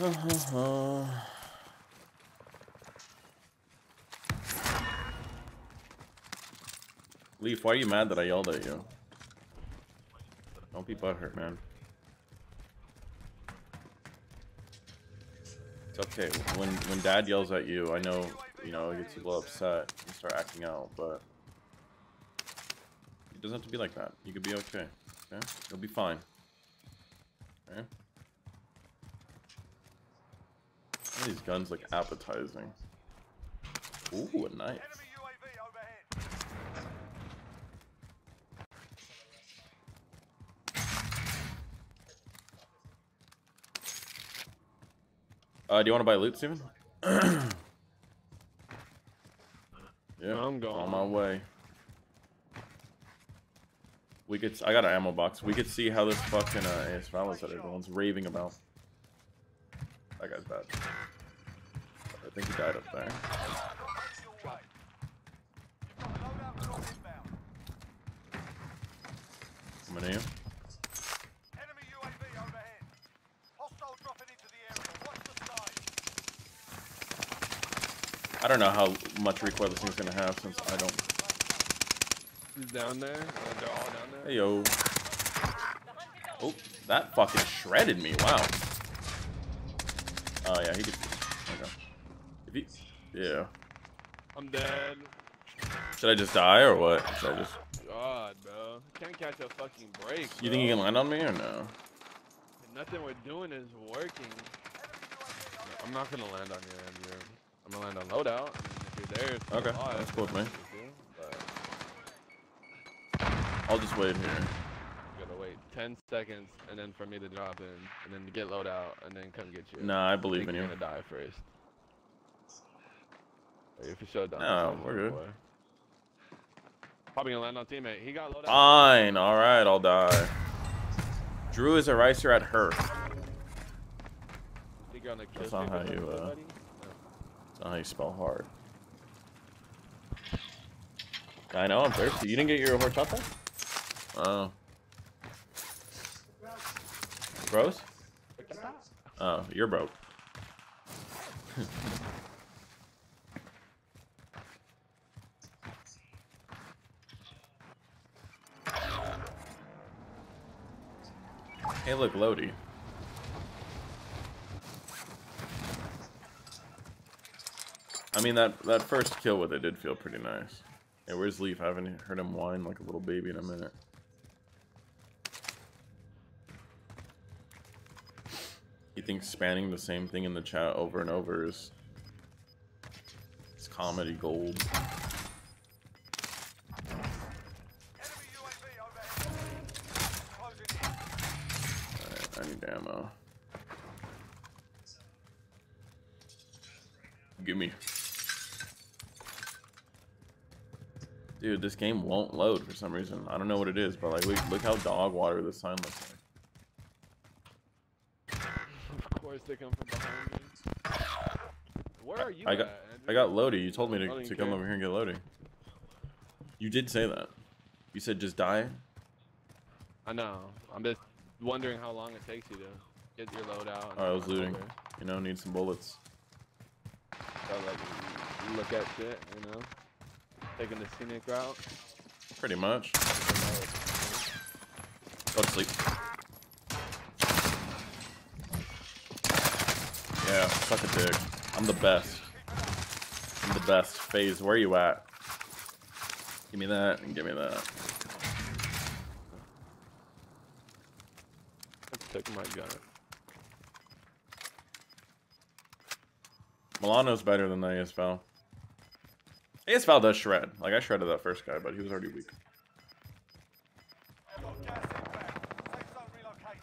Uh, uh, uh. Leaf, why are you mad that I yelled at you? Don't be butthurt, man. It's okay. When when dad yells at you, I know you know it gets a little upset. and start acting out, but it doesn't have to be like that. You could be okay. Okay, you'll be fine. Okay. These guns look appetizing. Ooh, a knife. Uh, do you want to buy loot, Steven? yeah, I'm going. on my way. We could. I got an ammo box. We could see how this fucking uh, AS Valor's that everyone's raving about. That guy's bad. I think he died up there. Your way. Loadout. Coming in. Enemy UAV overhead. Hostile dropping into the area. Watch the skies. I don't know how much recoil this thing's gonna have since I don't. He's down there. Uh, they're all down there. Hey yo. Oh, that fucking shredded me. Wow. Oh yeah, he could. Okay. If he, yeah. I'm dead. Should I just die or what? Should I just? God, bro. Can't catch a fucking break. You think you can land on me or no? Nothing we're doing is working. I'm not gonna land on you, Andrew. I'm gonna land on loadout. I if you're there, Okay, alive, that's cool. But I'll just wait here. you gotta wait 10 seconds and then for me to drop in and then get loadout and then come get you. Nah, I I believe think in you're you. gonna die first. Wait, If you show down. No, we're good. Probably gonna land on teammate. He got loadout. Fine. All right, I'll die. Drew is a ricer at Hearth. Think you're on the kill That's not how you, uh, how you spell hard. I know, I'm thirsty. You didn't get your horchata? Oh. Bros? Oh, you're broke. hey, look, Lodi. Mean, that, that first kill with it did feel pretty nice. Hey, where's Leaf? I haven't heard him whine like a little baby in a minute. He thinks spanning the same thing in the chat over and over is it's comedy gold. I need ammo. Give me. Dude, this game won't load for some reason. I don't know what it is, but like, look, look how dog water this sign looks like. Of course they come from behind me. Where are you I got, at, I got Lodi. You told me to, to come care. over here and get Lodi. You did say that. You said just die. I know. I'm just wondering how long it takes you to get your load out. I was looting. over. You know, need some bullets. So like, look at shit, you know, taking the scenic route. Pretty much. Go to sleep. Yeah, suck a dick. I'm the best. I'm the best. Phase, where you at? Give me that and give me that. Let's take my gun. Milano's better than the AS Val. AS Val does shred. Like, I shredded that first guy, but he was already weak. Got gas inbound. Safe zone relocated.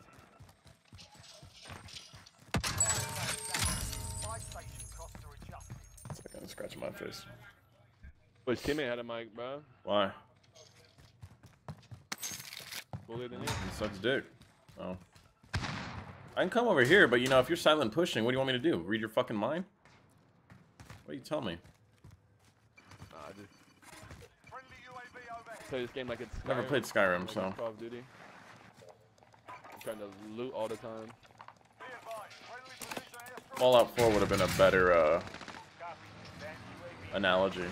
Fire station costs are adjusted. It's like I'm scratching my face. Which teammate had a mic, bro? Why? Cooler than you? He sucks dick. Oh. I can come over here, but you know, if you're silent pushing, what do you want me to do? Read your fucking mind? What do you tell me? Nah, I just Friendly UAV overhead. Play this game like it's Never played Skyrim, like so. Call of Duty. I'm trying to loot all the time. Be advised. Friendly precision airstrike. Fallout 4 would have been a better uh, Copy. Stand UAV. analogy.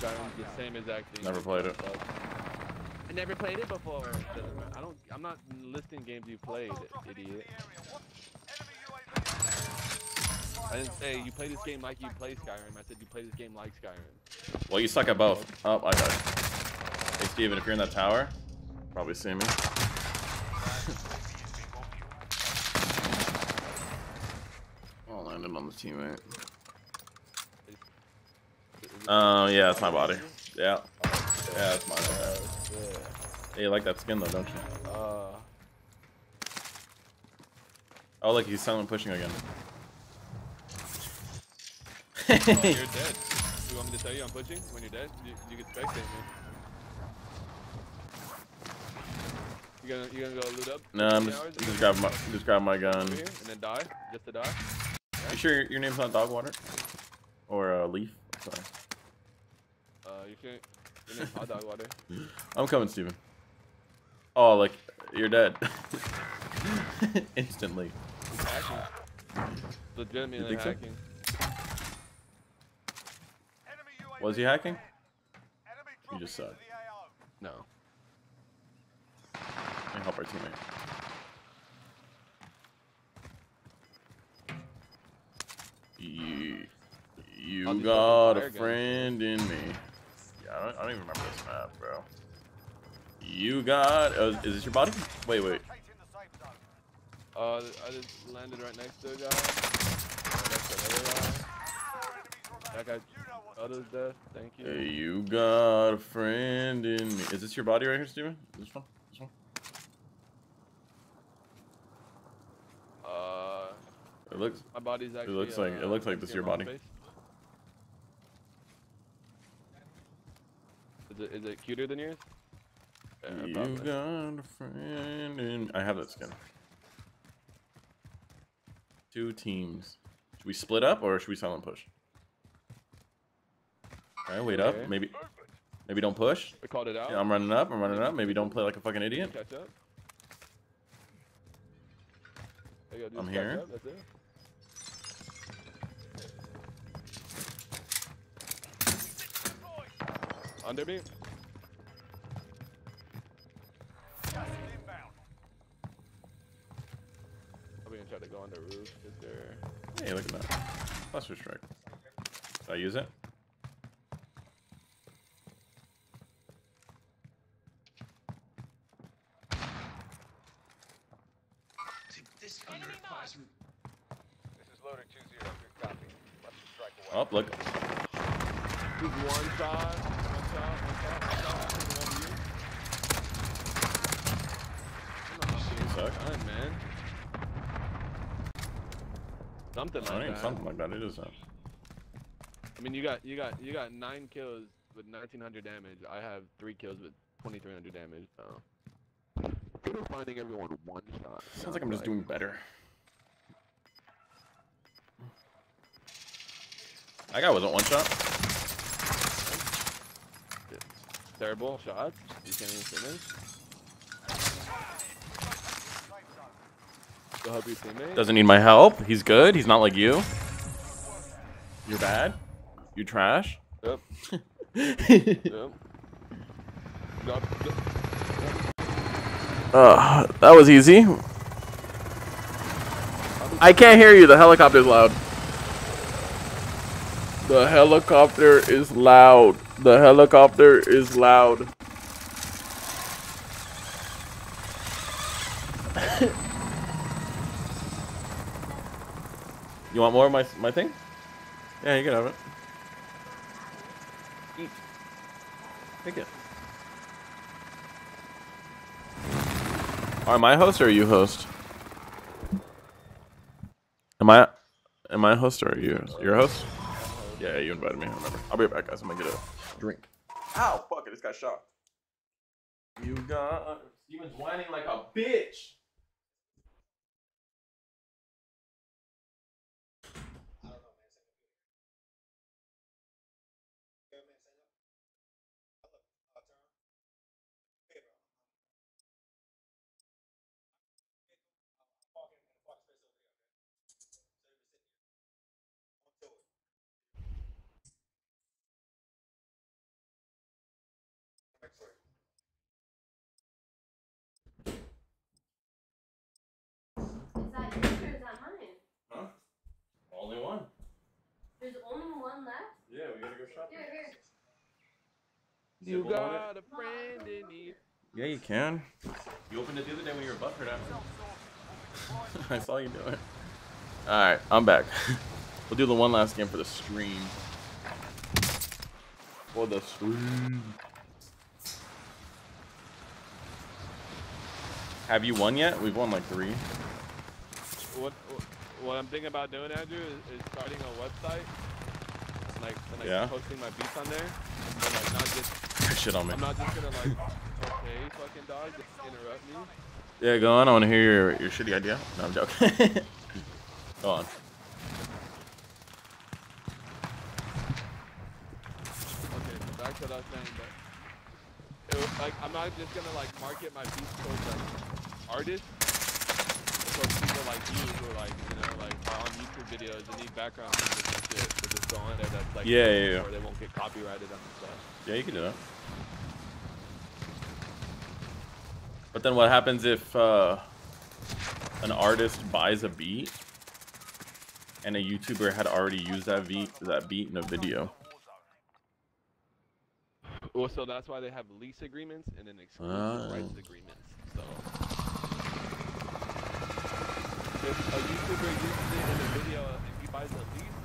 Skyrim's the same exact thing. Never played it. I never played it before. I don't. I'm not listing games you played, Hostile dropping into idiot. the area. What? Enemy UAV. I didn't say you play this game like you play Skyrim. I said you play this game like Skyrim. Well, you suck at both. Oh, I got it. Hey, Steven, if you're in that tower, probably see me. Oh, landed on the teammate. Oh, yeah, that's my body. Yeah. Yeah, that's mine. Yeah. Hey, you like that skin, though, don't you? Uh, Oh, look, he's silent pushing again. oh, you're dead. You want me to tell you I'm pushing when you're dead? You, you can spectate me. You gonna you gonna go loot up? no, I'm just, hours and just grab my just grab my gun. here and then die, just to die. You sure your, your name's not Dogwater? Or uh, Leaf? Sorry. Uh, you can. Your name's Hot Dog Water. I'm coming, Steven. Oh, like, you're dead. Instantly. He's hacking. Legitimately think hacking. Enemy UAV Was he hacking? overhead. You just dropping suck. into the AO. No. Let me help our teammate. You, you got a fire gun. friend in me. Yeah, I don't, I don't even remember this map, bro. You got. Uh, is this your body? Wait, wait. Locating the safe zone. Uh, I just landed right next to a guy. Right next to another guy. That guy, You know other's do. death. Thank you. Hey, you got a friend in me. Is this your body right here, Steven? This one? This one? Uh, It looks. my body's actually. looks like- it uh, looks like this is your body. face. Is it, is it cuter than yours? Yeah, you probably. got a friend in. I have that skin. Two teams. Should we split up or should we silent push? Alright, wait Okay. up. Maybe maybe don't push. We called it out. Yeah, I'm running up, I'm running up. Maybe don't play like a fucking idiot. Catch up. There you go, I'm here. Up. That's it. Under me. Gas is inbound. I'm gonna try to go under roof. Is there? Hey, look at that. Cluster strike. Did I use it? See, this gunner requires This is loader 2-0. Good copy. Left to strike away. Oh, look. Just one shot. Done, man. Something I like mean, that. something like that. It is that. I mean, you got you got you got nine kills with 1900 damage. I have three kills with 2300 damage. So finding everyone one shot. Sounds like I'm just doing better. That guy wasn't one shot. Terrible shots. You can't even finish. Safe. Go help your teammate. Doesn't need my help. He's good. He's not like you. You're bad. You trash. Yep. Yep. Drop, drop. Uh, that was easy. I can't hear you. The helicopter's loud. The helicopter is loud. The helicopter is loud. You want more of my my thing? Yeah, you can have it. Eat. Take it. Am I host or are you host? Am I am I host or are you your host? Yeah, you invited me, I remember. I'll be right back, guys. I'm gonna get a drink. Ow, fuck, I just got shot. You got Steven's whining like a bitch. Is that yours or is that mine? Huh? Only one. There's only one left? Yeah, we gotta go shopping. Here, here. You Zip 'em got a friend in need. Yeah, you can. You opened it the other day when you were butthurt after. I saw you do it. Alright, I'm back. we'll do the one last game for the stream. For the stream. Have you won yet? We've won like three. What, what I'm thinking about doing, Andrew, is, is starting a website and like and like Yeah. posting my beats on there. But like not just Shit on me. I'm not just gonna like okay, fucking dog, just interrupt me. Yeah, go on. I want to hear your, your shitty idea. No, I'm joking. go on. Okay, so back to what I was saying, but it was, like I'm not just gonna like market my beats towards like artists, towards people like you who are like you know like on YouTube videos and need background music and shit to just go on there that's like Yeah, yeah, yeah. or they won't get copyrighted on the stuff. Yeah, you can do that. But then what happens if uh, an artist buys a beat and a YouTuber had already used that beat that beat in a video? Well, so that's why they have lease agreements and then exclusive Ah. rights agreements. So if a YouTuber uses it in a video and he buys a lease,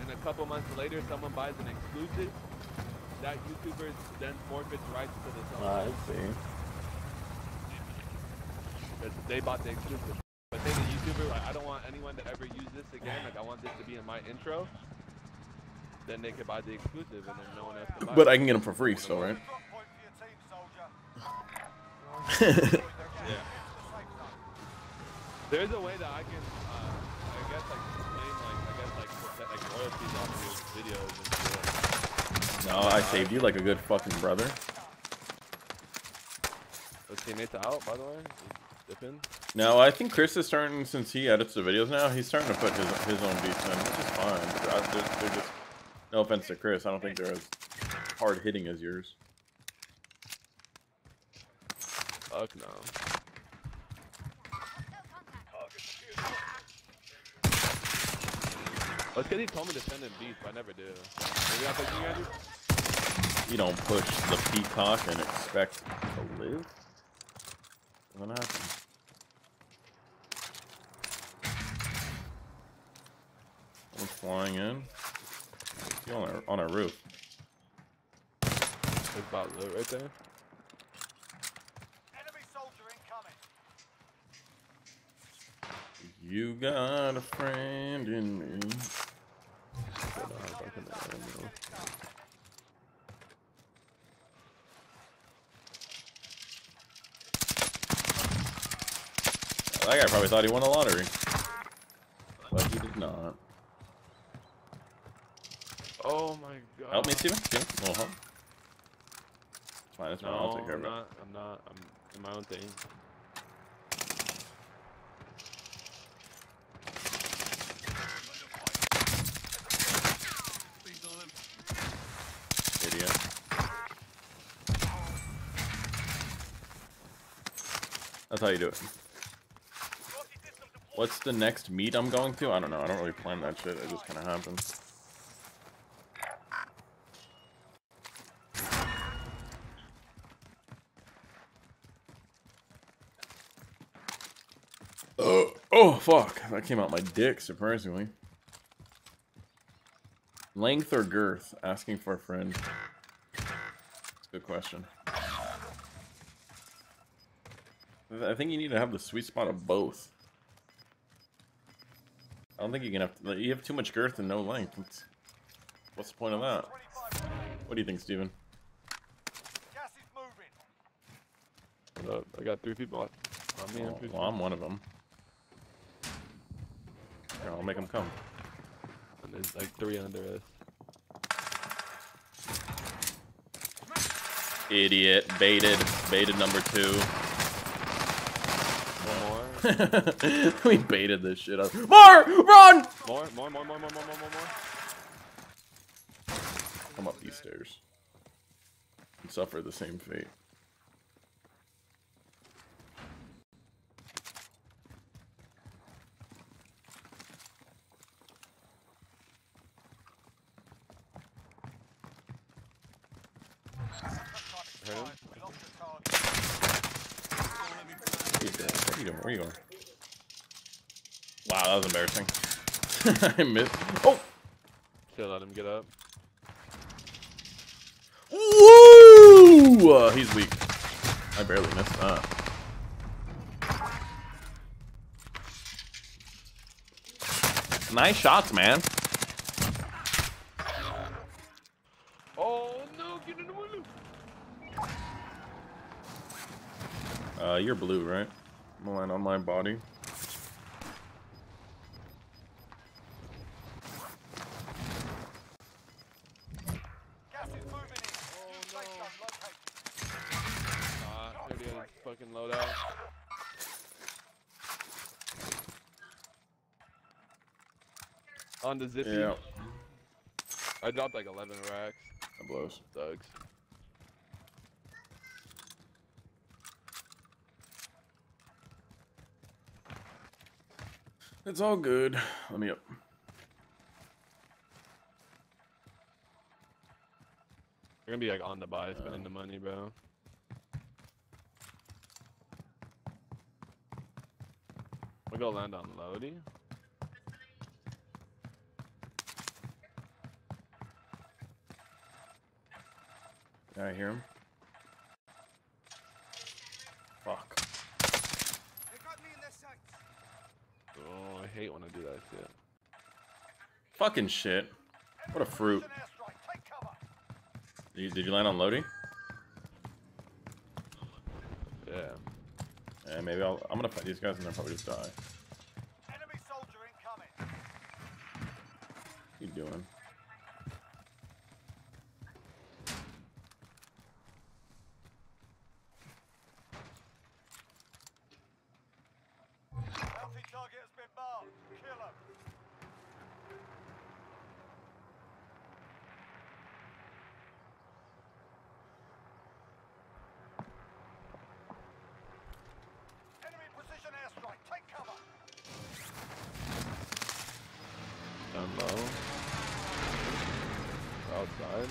and a couple months later someone buys an exclusive, that YouTuber then forfeits rights to the ah, song. see. Because they bought the exclusive. But say the YouTuber, like, I don't want anyone to ever use this again. Like, I want this to be in my intro. Then they could buy the exclusive, and then no one else can buy But it. I can get them for free still, right? There's a way that I can, uh, I guess, like, claim, like, I guess, like, protect, like, royalties off your videos and shit. no, I saved you like a good fucking brother. Those teammates out, by the way. Dipping. No, I think Chris is starting since he edits the videos now. He's starting to put his his own beats in, which is fine. I- They're, they're just no offense to Chris. I don't think they're as hard hitting as yours. Fuck no. It's because he told me to send him beats, but I never do. Maybe I'll take you. You don't push the peacock and expect to live. Doesn't happen. Someone's flying in. You on a, on a roof. It's about lit right there. You got a friend in me. But, fucking, I don't know. That guy probably thought he won the lottery. But he did not. Oh my god. Help me, Steven. Steven, little help. It's fine, it's fine. No, I'll take care I'm of it. not. I'm not. I'm in my own thing. Idiot. That's how you do it. What's the next meet I'm going to? I don't know. I don't really plan that shit. It just kind of happens. Oh, oh, fuck. That came out my dick, surprisingly. Length or girth? Asking for a friend. That's a good question. I think you need to have the sweet spot of both. I don't think you can have you have too much girth and no length. It's- what's the point of that? What do you think, Steven? Gas is moving. What? I got three people on me. Well, well, I'm one of them. Here, I'll make them come. And there's like three under us. Idiot. Baited. Baited number two. we baited this shit up. More! Run! More, more, more, more, more, more, more, more, Come up these stairs. And suffer the same fate. Heard him? You going? Where you going? Where you going? Wow, that was embarrassing. I missed. Oh! Should let him get up. Woo! Uh, he's weak. I barely missed that. Nice shots, man. Oh no! Get in the window. Uh, you're blue, right? I'm land on my body. Oh, ah, on the zippy. Yeah. I dropped like 11 racks. That blows. Thugs. It's all good. Let me up. You're gonna be like on the buy, spending the money, bro. We'll go land on Lodi. Can I hear him? Fuck. They got me in their sights. Oh, I hate when I do that shit. Fucking shit. What a fruit. Precision airstrike. Take cover. Did you, did you land on Lodi? Yeah. Yeah, maybe I'll. I'm gonna fight these guys and they'll probably just die. Enemy soldier incoming. What you doing? Bounty target has been marked. Kill him. Enemy precision airstrike. Take cover. Down low. Outside.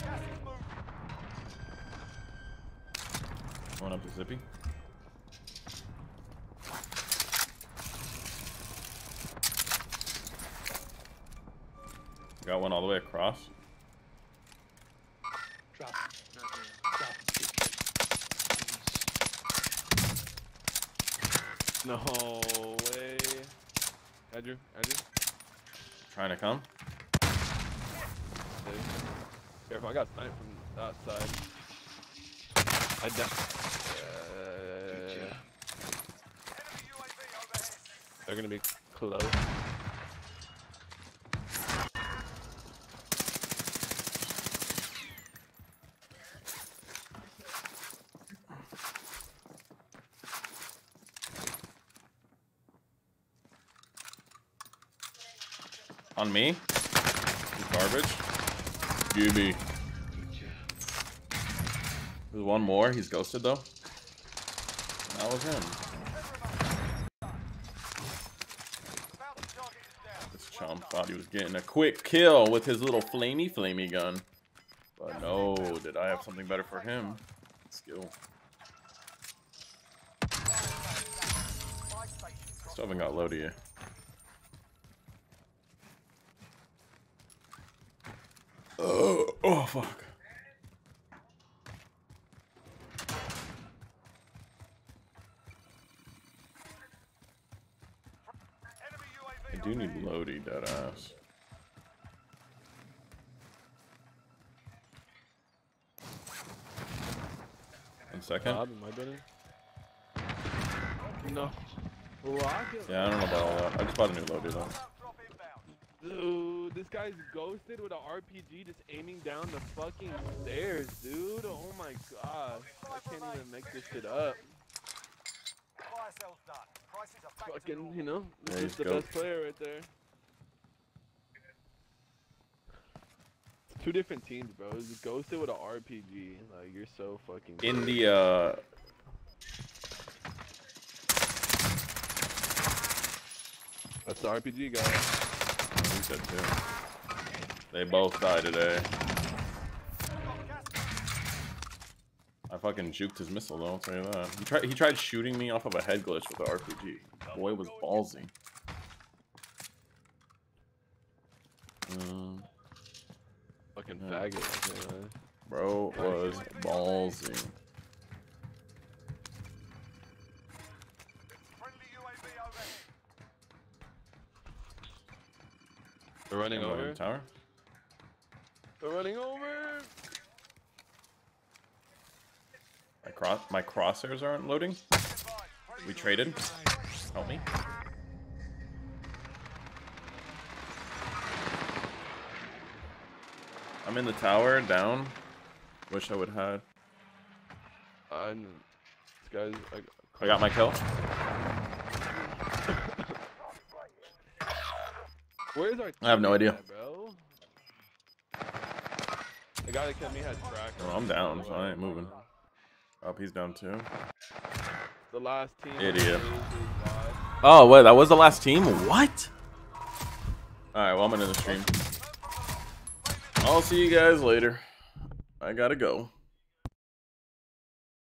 Gas is moving. Going up to Zippy. Got one all the way across. Drop it. Drop it, dickhead. No way. Andrew, Andrew. Trying to come. Hey. Careful, I got sniped from that side. I definitely. job. Enemy UAV overhead. they're gonna be close. On me. Garbage. Gimme. There's one more. He's ghosted though. That was him. This chump thought he was getting a quick kill with his little flamey flamey gun. But no, did I have something better for him? Skill. Still haven't got low to you. Oh, oh fuck. I do need overhead. Lodi, dead ass. One second. Bob, am I better? No. Rocket. Yeah, I don't know about all that. I just bought a new Lodi though. Drop inbound. Dude, this guy's ghosted with an RPG just aiming down the fucking stairs, dude. Oh my gosh. I can't even make this shit up. Fire sales done. Prices are back to Fucking, you know, this There is the go. best player right there. Two different teams, bro. It's ghosted with an RPG. Like, you're so fucking. In the uh That's the RPG guy. he said too. They both died today. I fucking juked his missile though, I'll tell you that. He tried he tried shooting me off of a head glitch with the RPG. Boy was ballsy. Um, Fucking Yeah. faggot. Yeah. bro was ballsy. Friendly UAV overhead. They're running Am I in over. the tower? They're running over. My cross my crosshairs aren't loading. We traded. Help me. I'm in the tower, down. Wish I would have. I this guy's like. I got my kill. Where's our? I have no idea. bro. The guy that kept me had track. Oh, I'm down, so I ain't moving. Oh, he's down too. The last team. Idiot. Oh, wait, that was the last team? What? Alright, well, I'm gonna end the stream. I'll see you guys later. I gotta go.